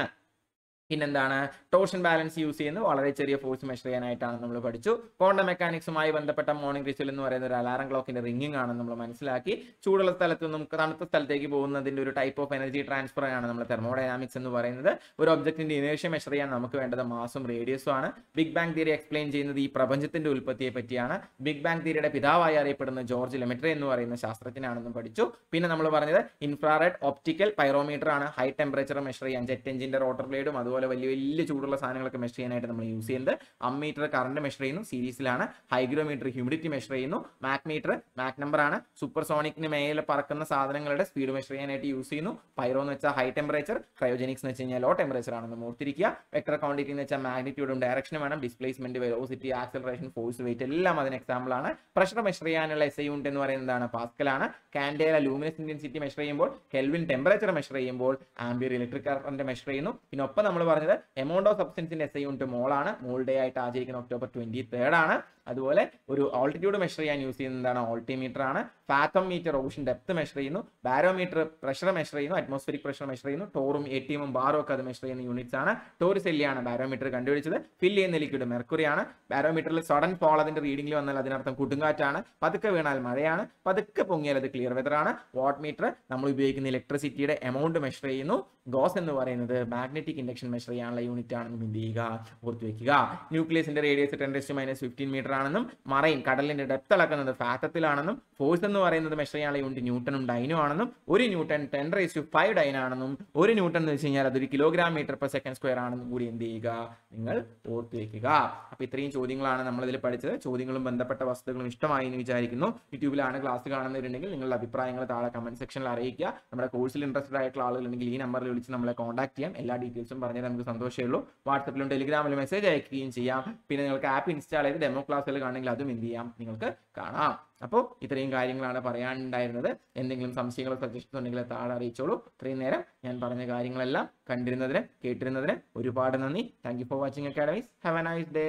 പിന്നെന്താണ്? ടോർഷൻ ബാലൻസ് യൂസ് ചെയ്യുന്നത് വളരെ ചെറിയ ഫോഴ്സ് മെഷർ ചെയ്യാനായിട്ടാണ് നമ്മൾ പഠിച്ചു. ക്വാണ്ടം മെക്കാനിക്സുമായി ബന്ധപ്പെട്ട മോർണിംഗ് റിച്വൽ എന്ന് പറയുന്ന ഒരു അലാറം ക്ലോക്കിന്റെ റിംഗിങ് ആണ് നമ്മൾ മനസ്സിലാക്കി. ചൂടുള്ള സ്ഥലത്ത് നിന്നും തണുത്ത സ്ഥലത്തേക്ക് പോകുന്നതിന്റെ ഒരു ടൈപ്പ് ഓഫ് എനർജി ട്രാൻസ്ഫർ ആണ് നമ്മൾ തെർമോഡൈനാമിക്സ് എന്ന് പറയുന്നത്. ഒരു ഒബ്ജക്റ്റിന്റെ ഇനേഷ്യ മെഷർ ചെയ്യാൻ നമുക്ക് വേണ്ടത് മാസും റേഡിയസും ആണ്. ബിഗ് ബാങ്ക് തിയറി എക്സ്പ്ലെയിൻ ചെയ്യുന്നത് ഈ പ്രപഞ്ചത്തിന്റെ ഉൽപ്പത്തിയെ പറ്റിയാണ്. ബിഗ് ബാങ്ക് തിയറിയുടെ പിതാവായി അറിയപ്പെടുന്ന ജോർജ് ലെമിട്രി എന്ന് പറയുന്ന ശാസ്ത്രജ്ഞനാണെന്ന് പഠിച്ചു. പിന്നെ നമ്മൾ പറഞ്ഞത് ഇൻഫ്രാറെഡ് ഓപ്റ്റിക്കൽ പൈറോമീറ്റർ ആണ്. ഹൈ ടെമ്പറേച്ചർ മെഷർ ചെയ്യാൻ ജെറ്റ് എഞ്ചിന്റെ റോട്ടർ ബ്ലേഡും അതുപോലെ വലിയ വലിയ ചൂടുള്ള സാധനങ്ങളൊക്കെ മെഷർ ചെയ്യാനായിട്ട് നമ്മൾ യൂസ് ചെയ്യുന്നത്. അമ്മീറ്റർ കറണ്ട് മെഷർ ചെയ്യുന്നു. സീരീസിലാണ് ഹൈഗ്രോമീറ്റർ ഹ്യൂമിഡിറ്റി മെഷർ ചെയ്യുന്നു. മാക് മീറ്റർ മാക് നമ്പർ ആണ്. സൂപ്പർ സോണിക്കിന് മേലെ പറക്കുന്ന സാധനങ്ങളുടെ സ്പീഡ് മെഷർ ചെയ്യാനായിട്ട് യൂസ് ചെയ്യുന്നു. പൈറോ എന്ന് വെച്ചാൽ ഹൈ ടെമ്പറേച്ചർ ക്രയോജനിക്സ് എന്ന് വെച്ച് കഴിഞ്ഞാൽ ലോ ടെമ്പറേച്ചർ ആണെന്ന് ഓർത്തിരിക്കുക. വെക്ടർ ക്വാണ്ടിറ്റി എന്ന് വെച്ചാൽ മാഗ്നിറ്റ്യൂഡും ഡയറക്ഷനും വേണം. Displacement velocity acceleration force weight എല്ലാം അതിന് എക്സാമ്പിൾ ആണ്. പ്രഷർ മെഷർ ചെയ്യാനുള്ള എസ് ഐ യൂണിറ്റ് എന്ന് പറയുന്നതാണ് പാസ്കലാണ് കാൻഡേല ലൂമിനസ് ഇന്റൻസിറ്റി മെഷർ ചെയ്യുമ്പോൾ കെൽവിൻ ടെമ്പറേച്ചർ മെഷർ ചെയ്യുമ്പോൾ ആംബിയർ ഇലക്ട്രിക് കറന്റ് മെഷർ ചെയ്യുന്നു. പിന്നെ ഒപ്പം നമ്മൾ പറഞ്ഞത് എമൗണ്ട് ഓഫ് സബ്സ്റ്റൻസിന്റെ എസ് ഐ യൂണിറ്റ് മോളാണ്. മോൾ ഡേ ആയിട്ട് ആചരിക്കുന്ന ഒക്ടോബർ ട്വന്റി തേർഡ് ആണ്. അതുപോലെ ഒരു ഓൾട്ടിറ്റ്യൂഡ് മെഷർ ചെയ്യാൻ യൂസ് ചെയ്യുന്നതാണ് ഓൾട്ടിമീറ്റർ ആണ്. ഫാത്തം മീറ്റർ ഓഷൻ ഡെപ്ത് മെഷർ ചെയ്യുന്നു. ബാരോമീറ്റർ പ്രഷർ മെഷർ ചെയ്യുന്നു. അറ്റ്മോസ്ഫിയറിക് പ്രഷർ മെഷർ ചെയ്യുന്നു. ടോറും എ ടിഎമ്മും ബാറും ഒക്കെ അത് മെഷർ ചെയ്യുന്ന യൂണിറ്റ്സ് ആണ്. ടോറിസെല്ലിയാണ് ബാരോമീറ്റർ കണ്ടുപിടിച്ചത്. ഫിൽ ചെയ്യുന്ന ലിക്വിഡ് മെർക്കുറി ആണ്. ബാരോമീറ്ററിൽ സഡൻ ഫോൾ അതിന്റെ റീഡിംഗിൽ വന്നാൽ അതിനർത്ഥം കൊടുങ്കാറ്റാണ്. പതുക്കെ വീണാൽ മഴയാണ്. പതുക്കെ പൊങ്ങിയാൽ അത് ക്ലിയർ വെതർ ആണ്. വാട്ട് മീറ്റർ നമ്മൾ ഉപയോഗിക്കുന്ന ഇലക്ട്രിസിറ്റിയുടെ എമൗണ്ട് മെഷർ ചെയ്യുന്നു. ഗോസ് എന്ന് പറയുന്നത് മാഗ്നറ്റിക് ഇൻഡക്ഷൻ മെഷർ ചെയ്യാനുള്ള യൂണിറ്റ് ആണെന്ന് ഓർത്തുവെക്കുക വെക്കുക. ന്യൂക്ലിയസിന്റെ radius ten test minus fifteen metre ആണെന്നും മറൈൻ കടലിന്റെ ഡെപ്ത് അളക്കുന്നത് ഫാറ്റത്തിലാണെന്നും ഫോഴ്സ് എന്ന് പറയുന്നത് മെഷർ ചെയ്യാനുള്ള യൂണിറ്റ് ന്യൂട്ടനും ഡൈനും ആണെന്നും ഒരു newton ten raise to five dyne ആണെന്നും ഒരു ന്യൂട്ടൺ എന്ന് വെച്ച് കഴിഞ്ഞാൽ അതൊരു kilogram metre per second square ആണെന്നും കൂടി എന്ത് ചെയ്യുക? നിങ്ങൾ ഓർത്ത് വെക്കുക. അപ്പൊ ഇത്രയും ചോദ്യങ്ങളാണ് നമ്മൾ ഇതിൽ പഠിച്ചത്. ചോദ്യങ്ങളും ബന്ധപ്പെട്ട വസ്തുക്കളും ഇഷ്ടമായി എന്ന് വിചാരിക്കുന്നു. യൂട്യൂബിലാണ് ക്ലാസ് കാണുന്നവരുണ്ടെങ്കിൽ നിങ്ങളുടെ അഭിപ്രായങ്ങൾ താഴെ കമന്റ് സെക്ഷനിൽ അറിയിക്കുക. നമ്മുടെ കോഴ്സിൽ ഇൻട്രസ്റ്റഡ് ആയിട്ടുള്ള ആളുകളുണ്ടെങ്കിൽ ഈ നമ്പറിൽ വിളിച്ച് നമ്മളെ കോൺടാക്ട് ചെയ്യാം. എല്ലാ ഡീറ്റെയിൽസും പറഞ്ഞാൽ നമുക്ക് സന്തോഷമേ ഉള്ളൂ. വാട്സപ്പിലും ടെലിഗ്രാമിലും മെസ്സേജ് അയക്കുകയും ചെയ്യാം. പിന്നെ നിങ്ങൾക്ക് ആപ്പ് ഇൻസ്റ്റാൾ ചെയ്ത് ഡെമോ ക്ലാസ്സുകൾ കാണണമെങ്കിൽ അതും എന്ത് ചെയ്യാം? നിങ്ങൾക്ക് കാണാം. അപ്പോൾ ഇത്രയും കാര്യങ്ങളാണ് പറയാനുണ്ടായിരുന്നത്. എന്തെങ്കിലും സംശയങ്ങളോ സജഷൻസ് ഉണ്ടെങ്കിൽ താഴെ അറിയിച്ചോളൂ. ഇത്രയും നേരം ഞാൻ പറഞ്ഞ കാര്യങ്ങളെല്ലാം കണ്ടിരുന്നതിന് കേട്ടിരുന്നതിന് ഒരുപാട് നന്ദി. Thank for watching academies have a nice day